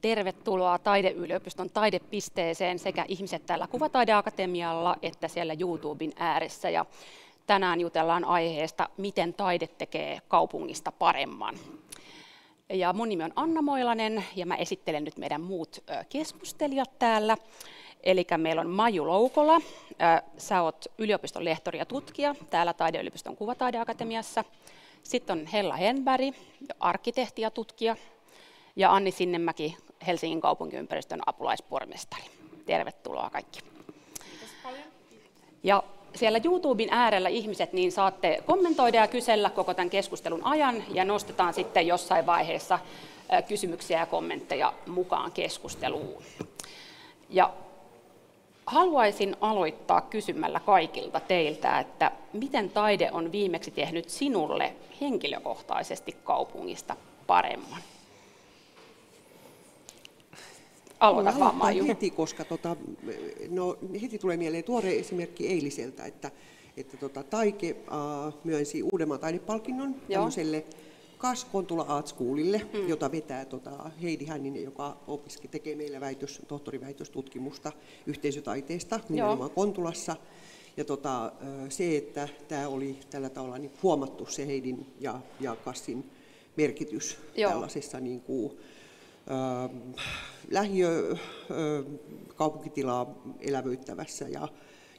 Tervetuloa Taideyliopiston taidepisteeseen sekä ihmiset täällä Kuvataideakatemialla että siellä YouTuben ääressä. Ja tänään jutellaan aiheesta, miten taide tekee kaupungista paremman. Ja mun nimi on Anna Moilanen ja mä esittelen nyt meidän muut keskustelijat täällä. Eli meillä on Maju Loukola, sä oot yliopiston lehtori ja tutkija täällä Taideyliopiston Kuvataideakatemiassa. Sitten on Hella Henberg, arkkitehti ja tutkija. Ja Anni Sinnemäki, Helsingin kaupunkiympäristön apulaispormestari. Tervetuloa kaikki. Kiitos paljon. Ja siellä YouTuben äärellä ihmiset, niin saatte kommentoida ja kysellä koko tämän keskustelun ajan ja nostetaan sitten jossain vaiheessa kysymyksiä ja kommentteja mukaan keskusteluun. Ja haluaisin aloittaa kysymällä kaikilta teiltä, että miten taide on viimeksi tehnyt sinulle henkilökohtaisesti kaupungista paremman? Aloita vaan Maiju. heti, koska tota, no, heti tulee mieleen tuore esimerkki eiliseltä, että, että tota, Taike äh, myönsi uudemman taidepalkinnon Joo. tämmöiselle Kas Kontula Art Schoolille, mm. jota vetää tota Heidi Hänninen, joka opiski, tekee meillä väitös, tohtoriväitöstutkimusta yhteisötaiteesta nimenomaan Joo. Kontulassa. Ja tota, se, että tämä oli tällä tavalla niin huomattu se Heidin ja, ja Kassin merkitys Joo. tällaisessa niin kuin, lähiö äh, kaupunkitilaa elävöittävässä ja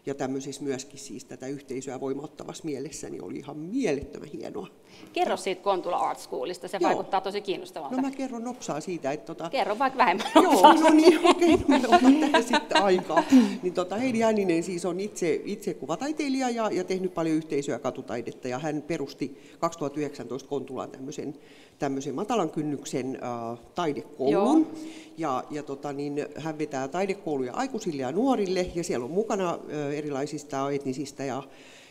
ja tämmöisissä myöskin siis tätä yhteisöä voimauttavassa mielessä, niin oli ihan mielettömän hienoa. Kerro siitä Kontula Art Schoolista, se Joo. vaikuttaa tosi kiinnostavalta. No mä kerron nopsaa siitä. Että tota... Kerro vaikka vähemmän Joo, no niin, okei, okay, no otan tähän sitten aikaa. Niin tota, Heidi Jänninen siis on itse, itse kuvataiteilija ja, ja tehnyt paljon yhteisöä katutaidetta ja hän perusti 2019 Kontulaan tämmöisen tämmöisen matalan kynnyksen äh, taidekoulun. Joo. Ja, ja tota, niin, hän vetää taidekouluja aikuisille ja nuorille, ja siellä on mukana äh, erilaisista etnisistä ja,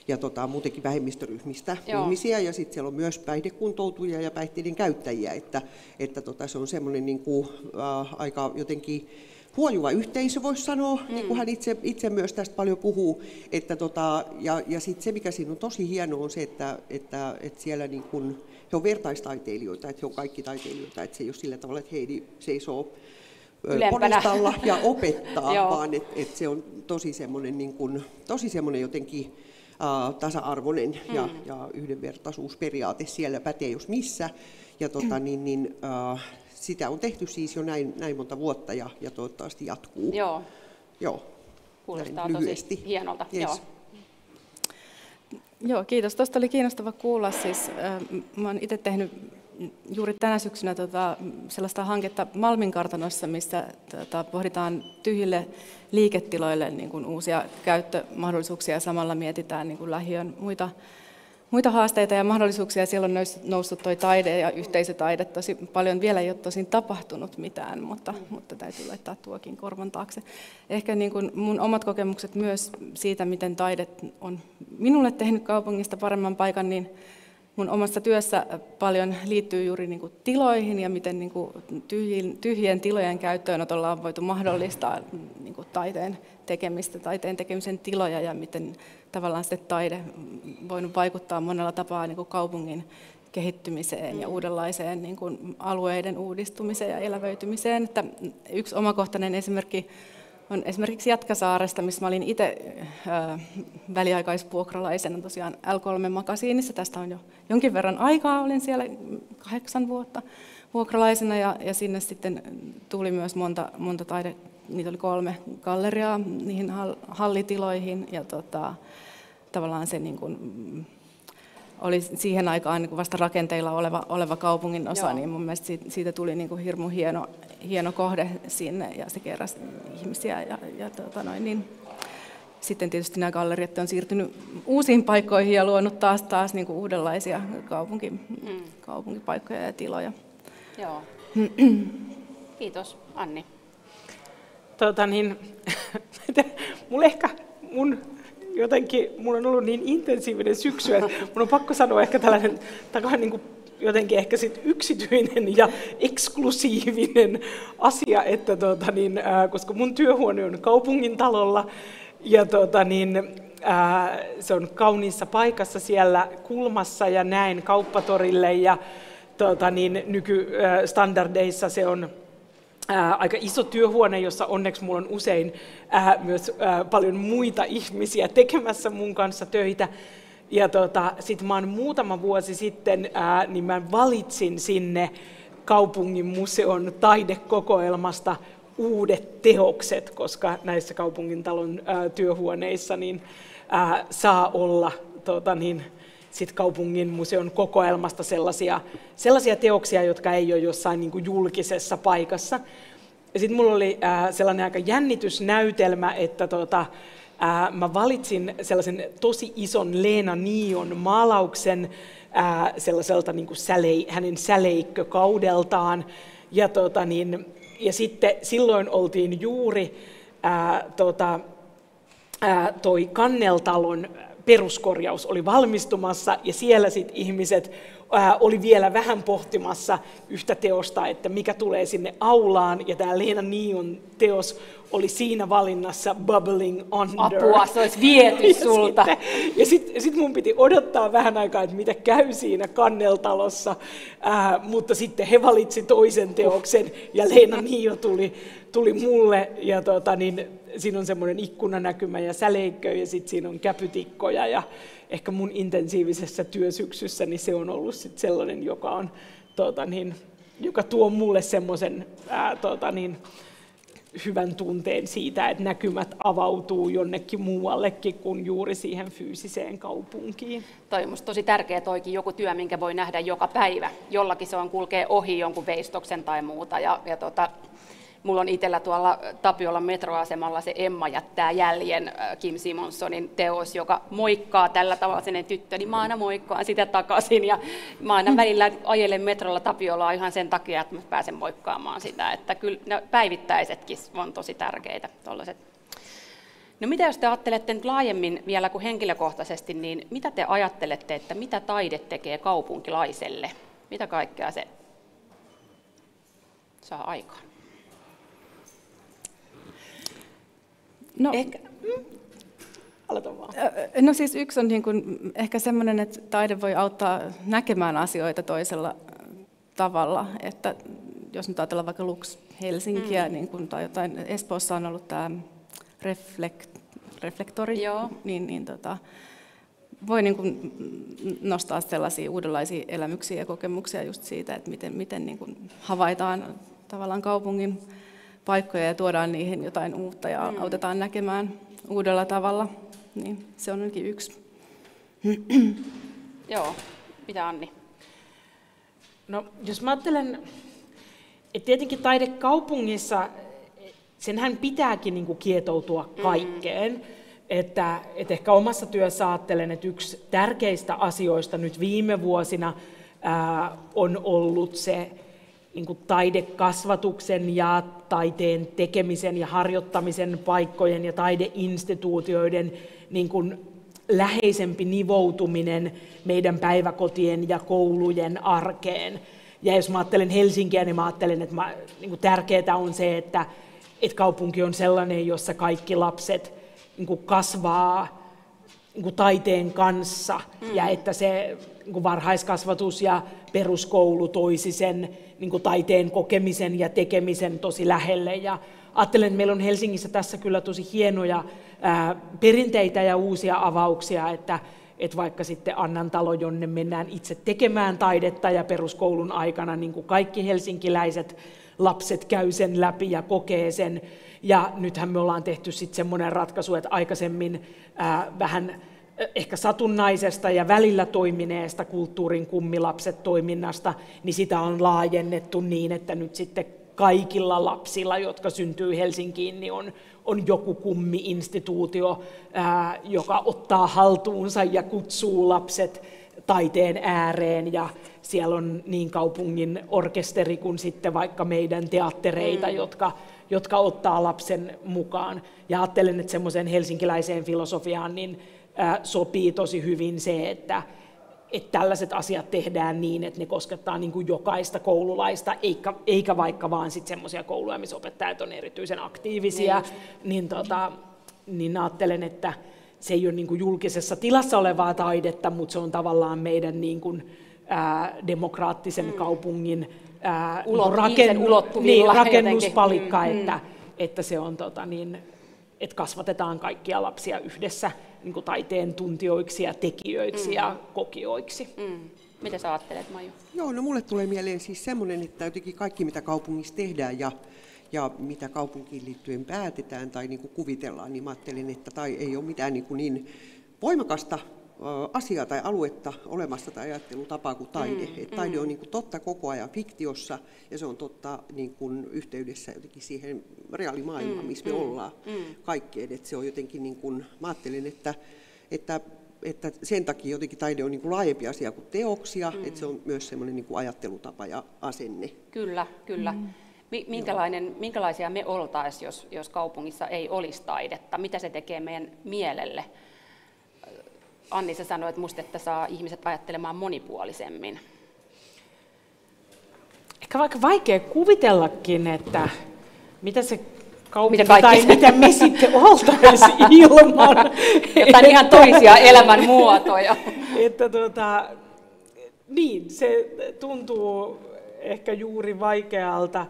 ja tota, muutenkin vähemmistöryhmistä Joo. ihmisiä, ja sitten siellä on myös päihdekuntoutujia ja päihteiden käyttäjiä, että, että tota, se on semmoinen niin kuin, äh, aika jotenkin huojuva yhteisö, voisi sanoa, mm. niin kuin hän itse, itse myös tästä paljon puhuu. Että tota, ja ja sitten se, mikä siinä on tosi hienoa, on se, että, että, että siellä niin kuin, he on vertaistaiteilijoita, että he on kaikki taiteilijoita, että se ei ole sillä tavalla, että Heidi seisoo podestalla ja opettaa, vaan että et se on tosi semmoinen, niin tosi semmoinen jotenkin tasa-arvoinen mm. ja, ja yhdenvertaisuusperiaate siellä pätee jos missä. Ja tota, niin, niin, uh, sitä on tehty siis jo näin, näin monta vuotta ja, ja toivottavasti jatkuu. Joo. Joo. Kuulostaa tosi hienolta. Yes. Joo. Joo, kiitos. Tuosta oli kiinnostava kuulla. Siis, äh, mä olen itse tehnyt juuri tänä syksynä tota, sellaista hanketta Malmin kartanossa, missä tota, pohditaan tyhjille liiketiloille niin kuin uusia käyttömahdollisuuksia ja samalla mietitään niin kuin lähiön muita muita haasteita ja mahdollisuuksia. Siellä on noussut tuo taide ja yhteisötaide tosi paljon. Vielä ei ole tosin tapahtunut mitään, mutta, mutta täytyy laittaa tuokin korvan taakse. Ehkä niin kuin mun omat kokemukset myös siitä, miten taide on minulle tehnyt kaupungista paremman paikan, niin mun omassa työssä paljon liittyy juuri niin kuin tiloihin ja miten niin kuin tyhjien, tyhjien tilojen käyttöönotolla on voitu mahdollistaa niin kuin taiteen tekemistä, taiteen tekemisen tiloja ja miten tavallaan sitten taide voinut vaikuttaa monella tapaa niin kuin kaupungin kehittymiseen ja uudenlaiseen niin kuin alueiden uudistumiseen ja elävöitymiseen. Että yksi omakohtainen esimerkki on esimerkiksi Jatkasaaresta, missä mä olin itse äh, väliaikaisvuokralaisena tosiaan L3-makasiinissa. Tästä on jo jonkin verran aikaa, olin siellä kahdeksan vuotta vuokralaisena ja, ja sinne sitten tuli myös monta, monta taide, niitä oli kolme galleriaa niihin hallitiloihin ja tota, tavallaan se niin kuin, oli siihen aikaan niin kuin vasta rakenteilla oleva, oleva kaupungin osa, Joo. niin mun mielestä siitä, siitä tuli niin kuin hirmu hieno, hieno kohde sinne ja se keräsi ihmisiä ja, ja tota noin, niin, sitten tietysti nämä galleriat on siirtynyt uusiin paikkoihin ja luonut taas, taas niin kuin uudenlaisia kaupunki, mm. kaupunkipaikkoja ja tiloja. Joo. Kiitos, Anni. Tota niin, mulle ehkä mun jotenkin, mun on ollut niin intensiivinen syksy, että mun on pakko sanoa ehkä tällainen takaa niin kuin jotenkin ehkä sit yksityinen ja eksklusiivinen asia, että tota niin, ää, koska mun työhuone on kaupungin talolla ja tota niin, ää, se on kauniissa paikassa siellä kulmassa ja näin kauppatorille ja tota niin, nykystandardeissa se on ää, aika iso työhuone, jossa onneksi mulla on usein ää, myös ää, paljon muita ihmisiä tekemässä mun kanssa töitä. Ja tota, sitten mä oon muutama vuosi sitten, ää, niin mä valitsin sinne kaupungin museon taidekokoelmasta uudet teokset, koska näissä kaupungin talon ää, työhuoneissa niin, ää, saa olla tota, niin, sit kaupungin museon kokoelmasta sellaisia, sellaisia teoksia, jotka ei ole jossain niin kuin julkisessa paikassa. Ja sitten mulla oli ää, sellainen aika jännitysnäytelmä, että tota, ää, mä valitsin sellaisen tosi ison Leena Nion maalauksen ää, sellaiselta niin kuin sälei, hänen säleikkökaudeltaan. Ja, tota, niin, ja sitten silloin oltiin juuri ää, tota, ää, toi Kanneltalon peruskorjaus oli valmistumassa ja siellä sitten ihmiset ää, oli vielä vähän pohtimassa yhtä teosta, että mikä tulee sinne aulaan ja tämä Leena Nion teos oli siinä valinnassa Bubbling Under. Apua, se olisi viety sulta. Ja sitten sit, sit mun piti odottaa vähän aikaa, että mitä käy siinä kanneltalossa, ää, mutta sitten he valitsi toisen teoksen ja Leena Nio tuli, tuli mulle ja tota, niin, siinä on semmoinen ikkunanäkymä ja säleikkö ja sitten siinä on käpytikkoja ja ehkä mun intensiivisessä työsyksyssä niin se on ollut sit sellainen, joka, on, tota, niin, joka tuo mulle semmoisen tota, niin, hyvän tunteen siitä, että näkymät avautuu jonnekin muuallekin kuin juuri siihen fyysiseen kaupunkiin. Toi on tosi tärkeä toikin joku työ, minkä voi nähdä joka päivä. Jollakin se on kulkee ohi jonkun veistoksen tai muuta. Ja, ja tota, Mulla on itsellä tuolla Tapiolan metroasemalla se Emma jättää jäljen äh, Kim Simonsonin teos, joka moikkaa tällä tavalla sen tyttö, niin mä aina moikkaan sitä takaisin ja mä aina välillä ajelen metrolla Tapiolaa ihan sen takia, että mä pääsen moikkaamaan sitä, että kyllä ne päivittäisetkin on tosi tärkeitä tollaset. No mitä jos te ajattelette nyt laajemmin vielä kuin henkilökohtaisesti, niin mitä te ajattelette, että mitä taide tekee kaupunkilaiselle? Mitä kaikkea se saa aikaan? No, ehkä, mm, aloita vaan. No siis yksi on niin kuin ehkä semmoinen, että taide voi auttaa näkemään asioita toisella tavalla. Että jos nyt ajatellaan vaikka Lux Helsinkiä mm. niin kuin, tai jotain, Espoossa on ollut tämä reflekt, reflektori, Joo. niin, niin tota, voi niin kuin nostaa sellaisia uudenlaisia elämyksiä ja kokemuksia just siitä, että miten, miten niin kuin havaitaan tavallaan kaupungin paikkoja ja tuodaan niihin jotain uutta ja mm. autetaan näkemään uudella tavalla. Niin se on ainakin yksi. Joo, mitä Anni? No, jos mä ajattelen, että tietenkin taidekaupungissa senhän pitääkin niin kuin kietoutua mm. kaikkeen. Mm. Että, että ehkä omassa työssä ajattelen, että yksi tärkeistä asioista nyt viime vuosina ää, on ollut se niin kuin taidekasvatuksen ja taiteen tekemisen ja harjoittamisen paikkojen ja taideinstituutioiden niin kuin läheisempi nivoutuminen meidän päiväkotien ja koulujen arkeen. Ja jos mä ajattelen Helsinkiä, niin mä ajattelen, että mä, niin kuin tärkeää on se, että, että kaupunki on sellainen, jossa kaikki lapset niin kuin kasvaa niin kuin taiteen kanssa mm. ja että se niin varhaiskasvatus ja peruskoulu toisi sen niin taiteen kokemisen ja tekemisen tosi lähelle. Ja ajattelen, että meillä on Helsingissä tässä kyllä tosi hienoja ää, perinteitä ja uusia avauksia, että, että vaikka sitten Annan talo, jonne mennään itse tekemään taidetta ja peruskoulun aikana niin kuin kaikki helsinkiläiset lapset käy sen läpi ja kokee sen. Ja nythän me ollaan tehty sitten semmoinen ratkaisu, että aikaisemmin ää, vähän ehkä satunnaisesta ja välillä toimineesta kulttuurin kummilapset toiminnasta, niin sitä on laajennettu niin, että nyt sitten kaikilla lapsilla, jotka syntyy Helsinkiin, niin on, on joku kummi-instituutio, ää, joka ottaa haltuunsa ja kutsuu lapset taiteen ääreen ja siellä on niin kaupungin orkesteri kuin sitten vaikka meidän teattereita, mm. jotka, jotka ottaa lapsen mukaan. Ja ajattelen, että semmoiseen helsinkiläiseen filosofiaan, niin sopii tosi hyvin se, että, että tällaiset asiat tehdään niin, että ne koskettaa niin kuin jokaista koululaista, eikä, eikä vaikka vaan semmoisia kouluja, missä opettajat on erityisen aktiivisia, niin, niin, tota, niin ajattelen, että se ei ole niin kuin julkisessa tilassa olevaa taidetta, mutta se on tavallaan meidän niin kuin, ää, demokraattisen mm. kaupungin ää, Ulot- niin ulottuvilla niin, rakennuspalikka, jotenkin. että, Mm. että se on tota, niin, että kasvatetaan kaikkia lapsia yhdessä niin kuin taiteen tuntijoiksi ja tekijöiksi ja kokijoiksi. Mm. Mitä sä ajattelet, Maiju? Joo, no mulle tulee mieleen siis semmoinen, että jotenkin kaikki mitä kaupungissa tehdään ja, ja mitä kaupunkiin liittyen päätetään tai niin kuin kuvitellaan, niin mä ajattelen, että tai ei ole mitään niin, kuin niin voimakasta asiaa tai aluetta olemassa tai ajattelutapaa kuin taide. Mm, Et taide on niin kuin totta koko ajan fiktiossa ja se on totta niin kuin yhteydessä jotenkin siihen reaalimaailmaan, Mm, missä me mm, ollaan mm. kaikkeen. Et se on jotenkin, niin kuin, mä ajattelen, että, että että sen takia jotenkin taide on niin kuin laajempi asia kuin teoksia, mm. että se on myös semmoinen niin kuin ajattelutapa ja asenne. Kyllä, kyllä. Mi- Minkälainen, minkälaisia me oltaisiin, jos, jos kaupungissa ei olisi taidetta? Mitä se tekee meidän mielelle? Anni, sä sanoit musta, että saa ihmiset ajattelemaan monipuolisemmin. Ehkä vaikka vaikea kuvitellakin, että mitä se kaupunki Mitä tai mitä me sitten oltaisiin ilman. Jotain ihan toisia elämän muotoja. että tuota, niin, se tuntuu ehkä juuri vaikealta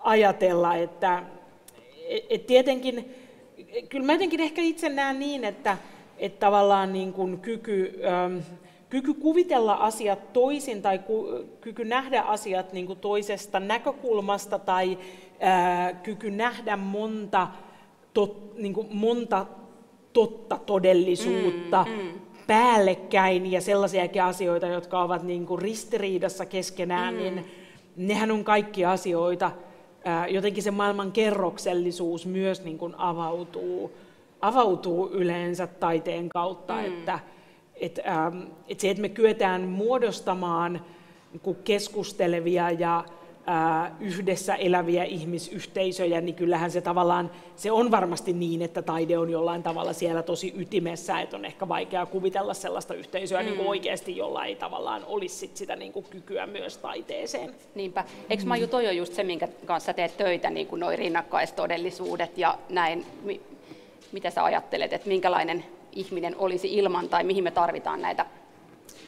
ajatella, että et tietenkin, kyllä mä jotenkin ehkä itse näen niin, että, että tavallaan niin kuin kyky, ähm, kyky kuvitella asiat toisin tai ku, kyky nähdä asiat niin kuin toisesta näkökulmasta tai ää, kyky nähdä monta, tot, niin kuin monta totta todellisuutta mm, mm. päällekkäin ja sellaisiakin asioita, jotka ovat niin kuin ristiriidassa keskenään, mm. niin nehän on kaikki asioita. Ää, jotenkin se maailman kerroksellisuus myös niin kuin avautuu, avautuu yleensä taiteen kautta, mm. että et, ähm, et se, että me kyetään muodostamaan niin keskustelevia ja ää, yhdessä eläviä ihmisyhteisöjä, niin kyllähän se tavallaan, se on varmasti niin, että taide on jollain tavalla siellä tosi ytimessä, että on ehkä vaikea kuvitella sellaista yhteisöä mm. niin kuin oikeasti, jolla ei tavallaan olisi sit sitä niin kuin kykyä myös taiteeseen. Niinpä. Eikö Maiju, toi on just se, minkä kanssa teet töitä, niin kuin noi rinnakkaistodellisuudet ja näin. Mi- mitä sä ajattelet, että minkälainen ihminen olisi ilman tai mihin me tarvitaan näitä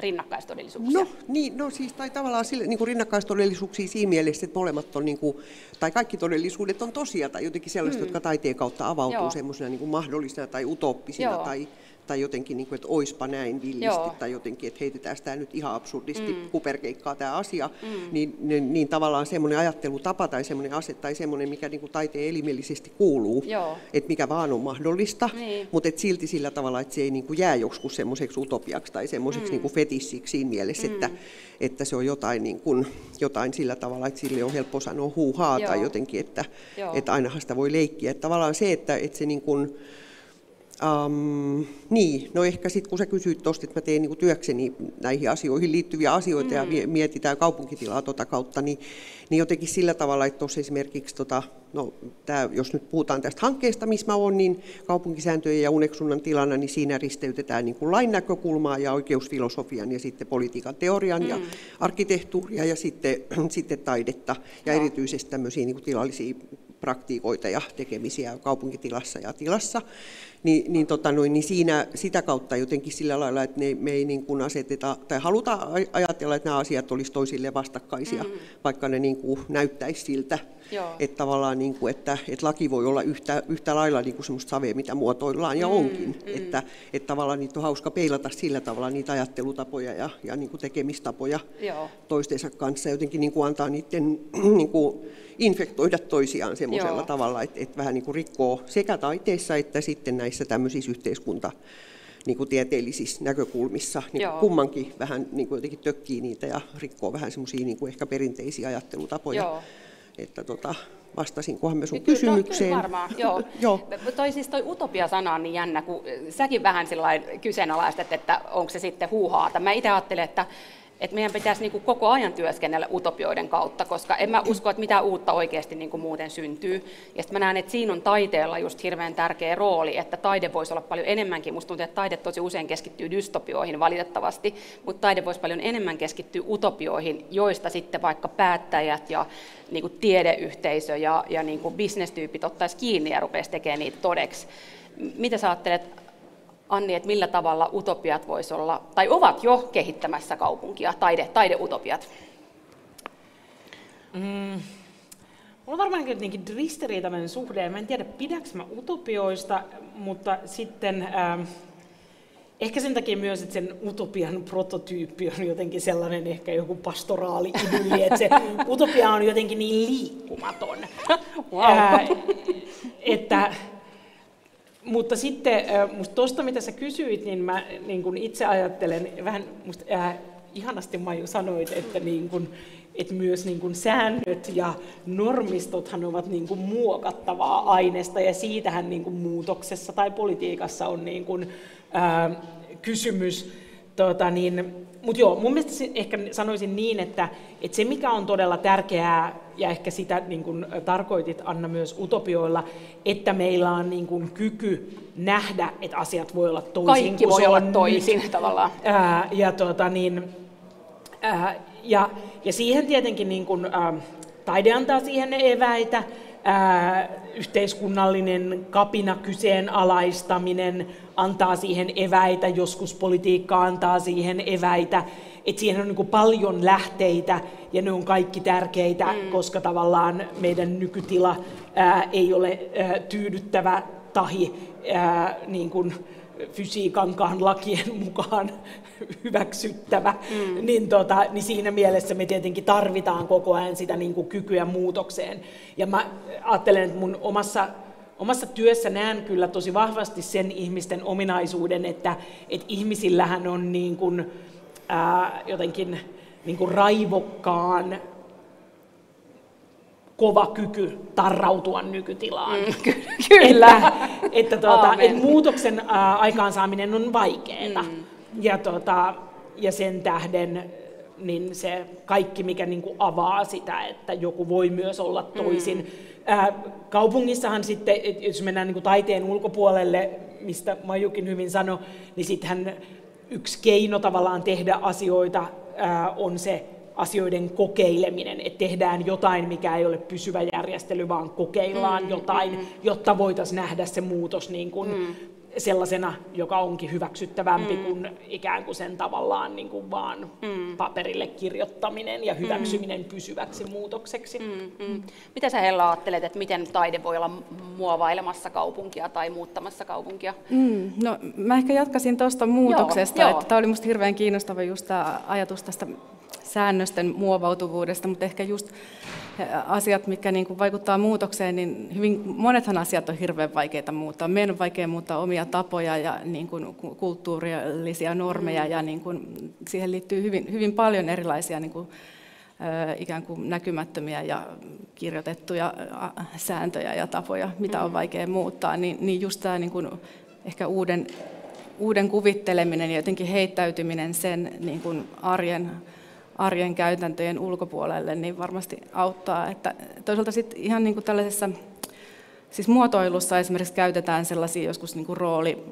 rinnakkaistodellisuuksia? No, niin, no siis tai tavallaan sille, niin kuin rinnakkaistodellisuuksia siinä mielessä, että molemmat on, niin kuin, tai kaikki todellisuudet on tosia tai jotenkin sellaiset, mm. jotka taiteen kautta avautuu semmoisena niin mahdollisena tai utooppisina Joo. tai, tai jotenkin, niin kuin, että oispa näin villisti Joo. tai jotenkin, että heitetään sitä nyt ihan absurdisti mm. kuperkeikkaa tämä asia, mm. niin, niin, niin tavallaan semmoinen ajattelutapa tai semmoinen ase tai semmoinen, mikä niin kuin taiteen elimellisesti kuuluu, Joo. että mikä vaan on mahdollista, Niin. mutta et silti sillä tavalla, että se ei niin kuin jää joskus semmoiseksi utopiaksi tai semmoiseksi mm. niin kuin fetissiksi siinä mielessä, mm. että, että se on jotain, niin kuin, jotain sillä tavalla, että sille on helppo sanoa huuhaa tai Joo. jotenkin, että, Joo. että ainahan sitä voi leikkiä. Että tavallaan se, että, että se niin kuin, Um, niin, no ehkä sitten kun sä kysyit tuosta, että mä teen niinku työkseni näihin asioihin liittyviä asioita mm. ja mietitään kaupunkitilaa tota kautta, niin, niin jotenkin sillä tavalla, että tuossa esimerkiksi, tota, no, tää, jos nyt puhutaan tästä hankkeesta, missä mä oon, niin kaupunkisääntöjen ja uneksunnan tilana, niin siinä risteytetään niin kuin lain näkökulmaa ja oikeusfilosofian ja sitten politiikan teorian mm. ja arkkitehtuuria ja sitten, sitten taidetta ja Joo. erityisesti tämmöisiä niin kuin tilallisia praktiikoita ja tekemisiä kaupunkitilassa ja tilassa, niin, niin, tota noin, niin siinä sitä kautta jotenkin sillä lailla, että ne, me ei niin kuin aseteta, tai haluta aj- ajatella, että nämä asiat olisi toisille vastakkaisia, mm. vaikka ne niin kuin näyttäisi siltä, Joo. että tavallaan, niin kuin, että, että laki voi olla yhtä, yhtä lailla niin kuin semmoista savea, mitä muotoillaan ja mm, onkin, mm. Että, että tavallaan niitä on hauska peilata sillä tavalla niitä ajattelutapoja ja, ja niin kuin tekemistapoja Joo. toistensa kanssa, jotenkin niin kuin antaa niiden niin kuin infektoida toisiaan semmoisella Joo. tavalla, että, että vähän niin kuin rikkoo sekä taiteessa että sitten näissä tämmöisissä yhteiskunta niin kuin tieteellisissä näkökulmissa, niin Joo. kummankin vähän niin kuin jotenkin tökkii niitä ja rikkoo vähän semmoisia niin kuin ehkä perinteisiä ajattelutapoja. Joo. Että tota, vastasinkohan me sun Kyllä, kysymykseen. kyllä varmaan, joo. Joo. Toi, siis toi utopia-sana on niin jännä, kun säkin vähän sillain kyseenalaistat, että onko se sitten huuhaata. Mä itse ajattelen, että, että meidän pitäisi niin kuin koko ajan työskennellä utopioiden kautta, koska en mä usko, että mitään uutta oikeasti niin kuin muuten syntyy. Ja sitten mä näen, että siinä on taiteella just hirveän tärkeä rooli, että taide voisi olla paljon enemmänkin. Musta tuntuu, että taide tosi usein keskittyy dystopioihin valitettavasti, mutta taide voisi paljon enemmän keskittyä utopioihin, joista sitten vaikka päättäjät ja niin kuin tiedeyhteisö ja, ja niin kuin bisnestyypit ottaisi kiinni ja rupeaisi tekemään niitä todeksi. Mitä sä ajattelet, Anni, että millä tavalla utopiat voisi olla, tai ovat jo kehittämässä kaupunkia, taide, taideutopiat? Mm. Mulla on varmaan jotenkin ristiriitainen suhde. Mä en tiedä, pidäks mä utopioista, mutta sitten ähm, ehkä sen takia myös, että sen utopian prototyyppi on jotenkin sellainen ehkä joku pastoraali idylli, että se utopia on jotenkin niin liikkumaton. Wow. Äh, että, mutta sitten tuosta, mitä sä kysyit, niin mä niin kun itse ajattelen, vähän musta, äh, ihanasti Maiju sanoit, että, niin kun, että myös niin kun säännöt ja normistothan ovat niin kun muokattavaa aineesta ja siitähän niin kun muutoksessa tai politiikassa on niin kun, äh, kysymys. Tota, niin, mutta joo, mun mielestä ehkä sanoisin niin, että, että se mikä on todella tärkeää, ja ehkä sitä niin kuin tarkoitit Anna myös utopioilla, että meillä on niin kuin kyky nähdä, että asiat voi olla toisin Kaikki voi olla toisin nyt. tavallaan. Ää, ja, tota, niin, ää, ja, ja siihen tietenkin niin kuin, ää, taide antaa siihen ne eväitä, ää, yhteiskunnallinen kapina kyseenalaistaminen antaa siihen eväitä, joskus politiikka antaa siihen eväitä, että siihen on niin paljon lähteitä ja ne on kaikki tärkeitä, mm. koska tavallaan meidän nykytila ää, ei ole ää, tyydyttävä tahi ää, niin kuin fysiikankaan lakien mukaan hyväksyttävä, mm. niin, tota, niin siinä mielessä me tietenkin tarvitaan koko ajan sitä niin kuin kykyä muutokseen. Ja mä ajattelen, että mun omassa omassa työssä näen kyllä tosi vahvasti sen ihmisten ominaisuuden, että, että ihmisillähän on niin kuin, ää, jotenkin niin kuin raivokkaan kova kyky tarrautua nykytilaan. Mm, kyllä. Että, että, tuota, että muutoksen ää, aikaansaaminen on vaikeaa. Mm. Ja, tuota, ja sen tähden niin se kaikki, mikä niin kuin avaa sitä, että joku voi myös olla toisin. Mm. Ää, kaupungissahan sitten, jos mennään niin kuin taiteen ulkopuolelle, mistä Majukin hyvin sanoi, niin sittenhän yksi keino tavallaan tehdä asioita on se asioiden kokeileminen, että tehdään jotain, mikä ei ole pysyvä järjestely, vaan kokeillaan mm, jotain, mm. jotta voitaisiin nähdä se muutos niin kuin mm sellaisena, joka onkin hyväksyttävämpi mm. kuin ikään kuin sen tavallaan niin kuin vaan mm. paperille kirjoittaminen ja hyväksyminen mm. pysyväksi muutokseksi. Mm. Mm. Mitä sä Hella ajattelet, että miten taide voi olla muovailemassa kaupunkia tai muuttamassa kaupunkia? Mm. No, mä ehkä jatkasin tuosta muutoksesta. Joo, että tämä oli minusta hirveän kiinnostava just tämä ajatus tästä säännösten muovautuvuudesta, mutta ehkä just asiat, mitkä niin kuin vaikuttaa muutokseen, niin hyvin monethan asiat on hirveän vaikeita muuttaa. Meidän on vaikea muuttaa omia tapoja ja niin kuin kulttuurillisia normeja mm. ja niin kuin siihen liittyy hyvin, hyvin paljon erilaisia niin kuin, ikään kuin näkymättömiä ja kirjoitettuja sääntöjä ja tapoja, mitä on mm. vaikea muuttaa, niin, niin just tämä niin kuin ehkä uuden, uuden kuvitteleminen ja jotenkin heittäytyminen sen niin kuin arjen arjen käytäntöjen ulkopuolelle, niin varmasti auttaa. Että toisaalta sitten ihan niin kuin tällaisessa Siis muotoilussa esimerkiksi käytetään sellaisia joskus niin kuin rooli,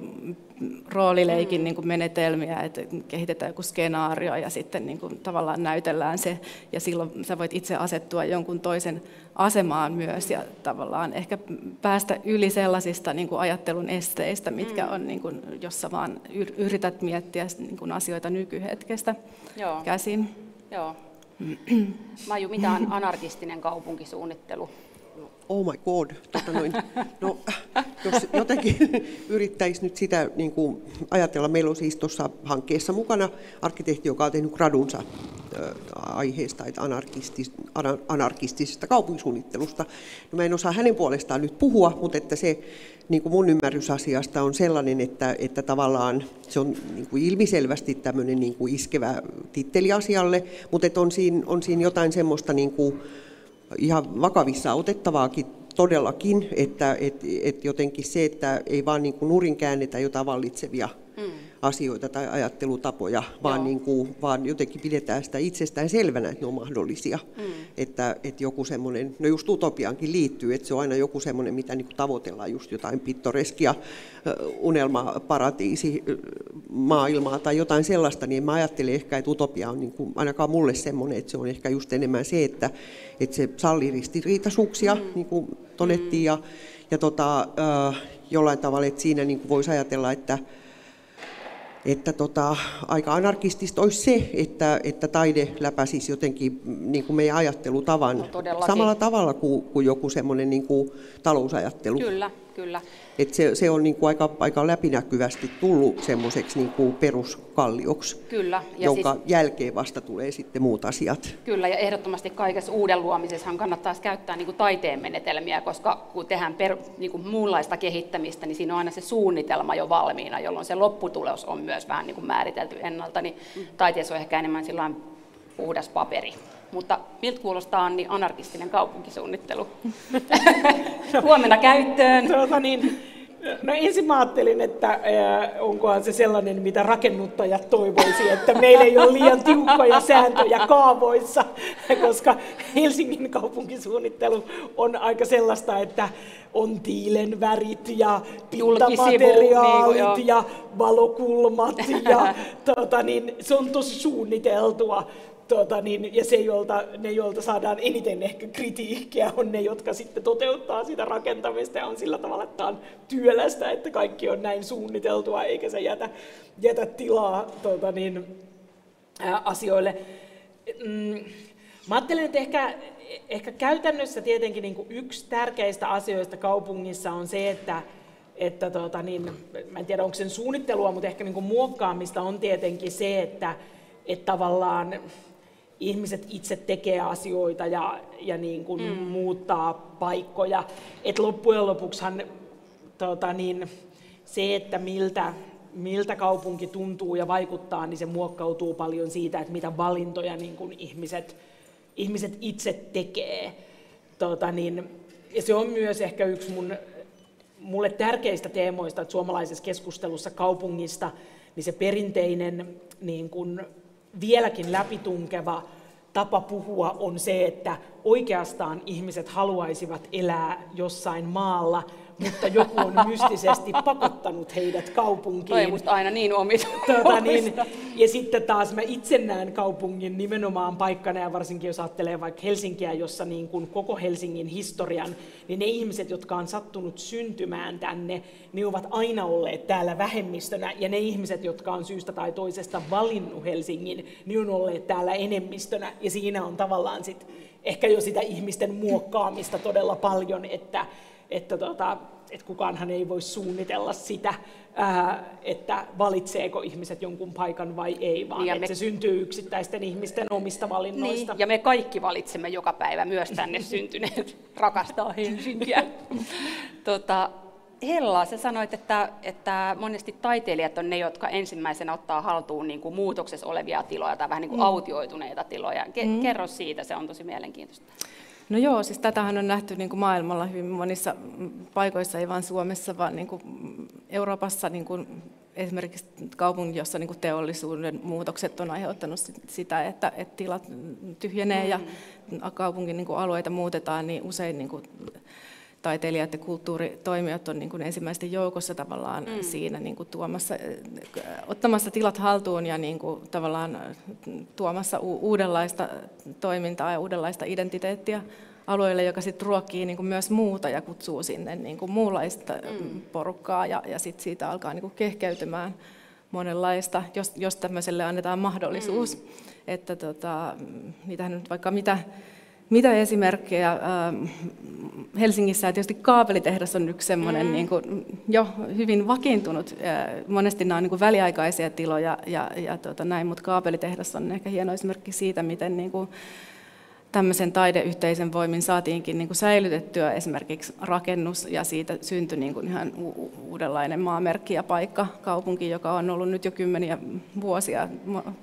roolileikin mm. niin kuin menetelmiä, että kehitetään joku skenaario ja sitten niin kuin tavallaan näytellään se, ja silloin sä voit itse asettua jonkun toisen asemaan myös ja tavallaan ehkä päästä yli sellaisista niin kuin ajattelun esteistä, mitkä mm. on, niin kuin, jossa vaan yrität miettiä niin kuin asioita nykyhetkestä Joo. käsin. Joo. Maju, mitä on anarkistinen kaupunkisuunnittelu? Oh my god. Tota noin. No, jos jotenkin yrittäisi nyt sitä niin kuin ajatella, meillä on siis tuossa hankkeessa mukana arkkitehti, joka on tehnyt gradunsa aiheesta, että anarkistis, anarkistisesta kaupunkisuunnittelusta. No, mä en osaa hänen puolestaan nyt puhua, mutta että se niin kuin mun ymmärrys asiasta on sellainen, että, että tavallaan se on niin kuin ilmiselvästi tämmöinen niin kuin iskevä titteli asialle, mutta että on, siinä, on siinä jotain semmoista niin kuin ihan vakavissa otettavaakin todellakin, että et, et jotenkin se, että ei vaan niin kuin nurin käännetä jotain vallitsevia mm asioita tai ajattelutapoja, vaan, niin kuin, vaan jotenkin pidetään sitä itsestään selvänä, että ne on mahdollisia. Mm. Että, että joku semmoinen, no just utopiaankin liittyy, että se on aina joku semmoinen, mitä niin kuin tavoitellaan, just jotain pittoreskia, unelmaparatiisi, maailmaa tai jotain sellaista, niin mä ajattelen ehkä, että utopia on niin kuin, ainakaan mulle semmoinen, että se on ehkä just enemmän se, että, että se sallii ristiriitaisuuksia, mm. niin kuin todettiin, mm. ja, ja tota, jollain tavalla, että siinä niin kuin voisi ajatella, että että tota, aika anarkistista olisi se, että, että taide läpäisisi jotenkin niin kuin meidän ajattelutavan no, samalla tavalla kuin, kuin joku semmoinen niin kuin talousajattelu. Kyllä, kyllä. Et se, se on niin kuin aika, aika läpinäkyvästi tullut semmoiseksi niin kuin peruskallioksi, kyllä. Ja jonka siis, jälkeen vasta tulee sitten muut asiat. Kyllä, ja ehdottomasti kaikessa uuden luomisessa kannattaisi käyttää niin kuin taiteen menetelmiä, koska kun tehdään per, niin kuin muunlaista kehittämistä, niin siinä on aina se suunnitelma jo valmiina, jolloin se lopputulos on myös vähän niin kuin määritelty ennalta, niin mm. taiteessa on ehkä enemmän puhdas paperi. Mutta miltä kuulostaa niin anarkistinen kaupunkisuunnittelu? Huomenna käyttöön. Tuota niin, No ensin mä ajattelin, että äh, onkohan se sellainen, mitä rakennuttajat toivoisi, että meillä ei ole liian tiukkoja sääntöjä kaavoissa, koska Helsingin kaupunkisuunnittelu on aika sellaista, että on tiilen värit ja pintamateriaalit niin ja valokulmat ja tuota, niin, se on tosi suunniteltua. Tuota, niin, ja se, jolta, ne, joilta saadaan eniten ehkä kritiikkiä, on ne, jotka sitten toteuttaa sitä rakentamista ja on sillä tavalla, että on työlästä, että kaikki on näin suunniteltua, eikä se jätä, jätä tilaa tuota, niin, ää, asioille. Mm, mä ajattelen, että ehkä, ehkä käytännössä tietenkin niin kuin yksi tärkeistä asioista kaupungissa on se, että että tuota, niin, mä en tiedä onko sen suunnittelua, mutta ehkä niin kuin muokkaamista on tietenkin se, että, että tavallaan ihmiset itse tekee asioita ja, ja niin kuin mm. muuttaa paikkoja. Et loppujen lopuksihan tota niin, se, että miltä, miltä kaupunki tuntuu ja vaikuttaa, niin se muokkautuu paljon siitä, että mitä valintoja niin kuin ihmiset, ihmiset itse tekee. Tota niin, ja se on myös ehkä yksi mun, mulle tärkeistä teemoista, että suomalaisessa keskustelussa kaupungista, niin se perinteinen niin kuin vieläkin läpitunkeva tapa puhua on se, että oikeastaan ihmiset haluaisivat elää jossain maalla, mutta joku on mystisesti pakottanut heidät kaupunkiin. Toi aina niin omista. Tuota, niin, ja sitten taas mä itse näen kaupungin nimenomaan paikkana, ja varsinkin jos ajattelee vaikka Helsinkiä, jossa niin kuin koko Helsingin historian, niin ne ihmiset, jotka on sattunut syntymään tänne, niin ovat aina olleet täällä vähemmistönä, ja ne ihmiset, jotka on syystä tai toisesta valinnut Helsingin, niin on olleet täällä enemmistönä, ja siinä on tavallaan sit ehkä jo sitä ihmisten muokkaamista todella paljon, että että, tota, että kukaanhan ei voi suunnitella sitä, ää, että valitseeko ihmiset jonkun paikan vai ei, vaan niin että me... se syntyy yksittäisten ihmisten omista valinnoista. Niin, ja me kaikki valitsemme joka päivä, myös tänne syntyneet rakastaa Helsinkiä. tota, Hella, sä sanoit, että, että monesti taiteilijat on ne, jotka ensimmäisenä ottaa haltuun niin kuin muutoksessa olevia tiloja tai vähän niin kuin mm. autioituneita tiloja. Ke- mm. Kerro siitä, se on tosi mielenkiintoista. No joo, siis tätähän on nähty niin kuin maailmalla hyvin monissa paikoissa, ei vain Suomessa, vaan niin kuin Euroopassa niin kuin esimerkiksi kaupunki, jossa niin kuin teollisuuden muutokset on aiheuttanut sitä, että, että tilat tyhjenee ja mm. kaupungin niin kuin alueita muutetaan, niin usein niin kuin taiteilijat ja kulttuuritoimijat on niin kuin ensimmäisten joukossa tavallaan mm. siinä niin kuin tuomassa, ottamassa tilat haltuun ja niin kuin tavallaan tuomassa uudenlaista toimintaa ja uudenlaista identiteettiä alueelle, joka sitten ruokkii niin kuin myös muuta ja kutsuu sinne niin kuin muunlaista mm. porukkaa ja, ja sitten siitä alkaa niin kuin kehkeytymään monenlaista, jos, jos tämmöiselle annetaan mahdollisuus. Mm. Että tota, niitähän nyt vaikka mitä mitä esimerkkejä ähm, Helsingissä, tietysti kaapelitehdas on yksi semmoinen mm. niin kuin, jo hyvin vakiintunut, äh, monesti nämä on niin kuin väliaikaisia tiloja ja, ja tuota, näin, mutta kaapelitehdas on ehkä hieno esimerkki siitä, miten niin kuin, tämmöisen taideyhteisön voimin saatiinkin niin kuin säilytettyä esimerkiksi rakennus ja siitä syntyi niin kuin ihan uudenlainen maamerkki ja paikka, kaupunki, joka on ollut nyt jo kymmeniä vuosia.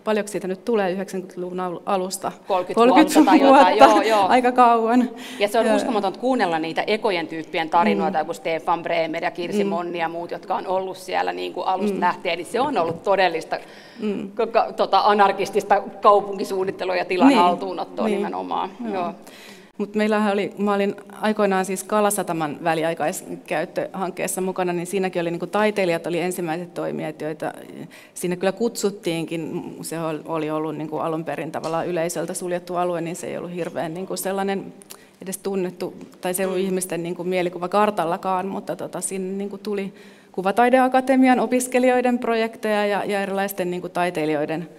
Paljonko siitä nyt tulee 90-luvun alusta? 30, 30 vuotta, tai vuotta, joo, joo. aika kauan. Ja se on ja... uskomatonta kuunnella niitä ekojen tyyppien tarinoita, mm. kuin Stefan Bremer ja Kirsi mm. Monni ja muut, jotka on ollut siellä niin kuin alusta mm. lähtien, niin se on ollut todellista mm. tota, anarkistista kaupunkisuunnittelua ja tilan niin. haltuunottoa niin. nimenomaan. Joo. Joo. Mutta meillähän oli, mä olin aikoinaan siis Kalasataman väliaikaiskäyttöhankkeessa mukana, niin siinäkin oli niin taiteilijat oli ensimmäiset toimijat, joita siinä kyllä kutsuttiinkin. Se oli ollut niin kuin alun perin tavallaan yleisöltä suljettu alue, niin se ei ollut hirveän niin kuin sellainen edes tunnettu, tai se ei ollut mm. ihmisten niin kuin mielikuva kartallakaan, mutta tota, sinne niin kuin tuli Kuvataideakatemian opiskelijoiden projekteja ja, ja erilaisten niin kuin taiteilijoiden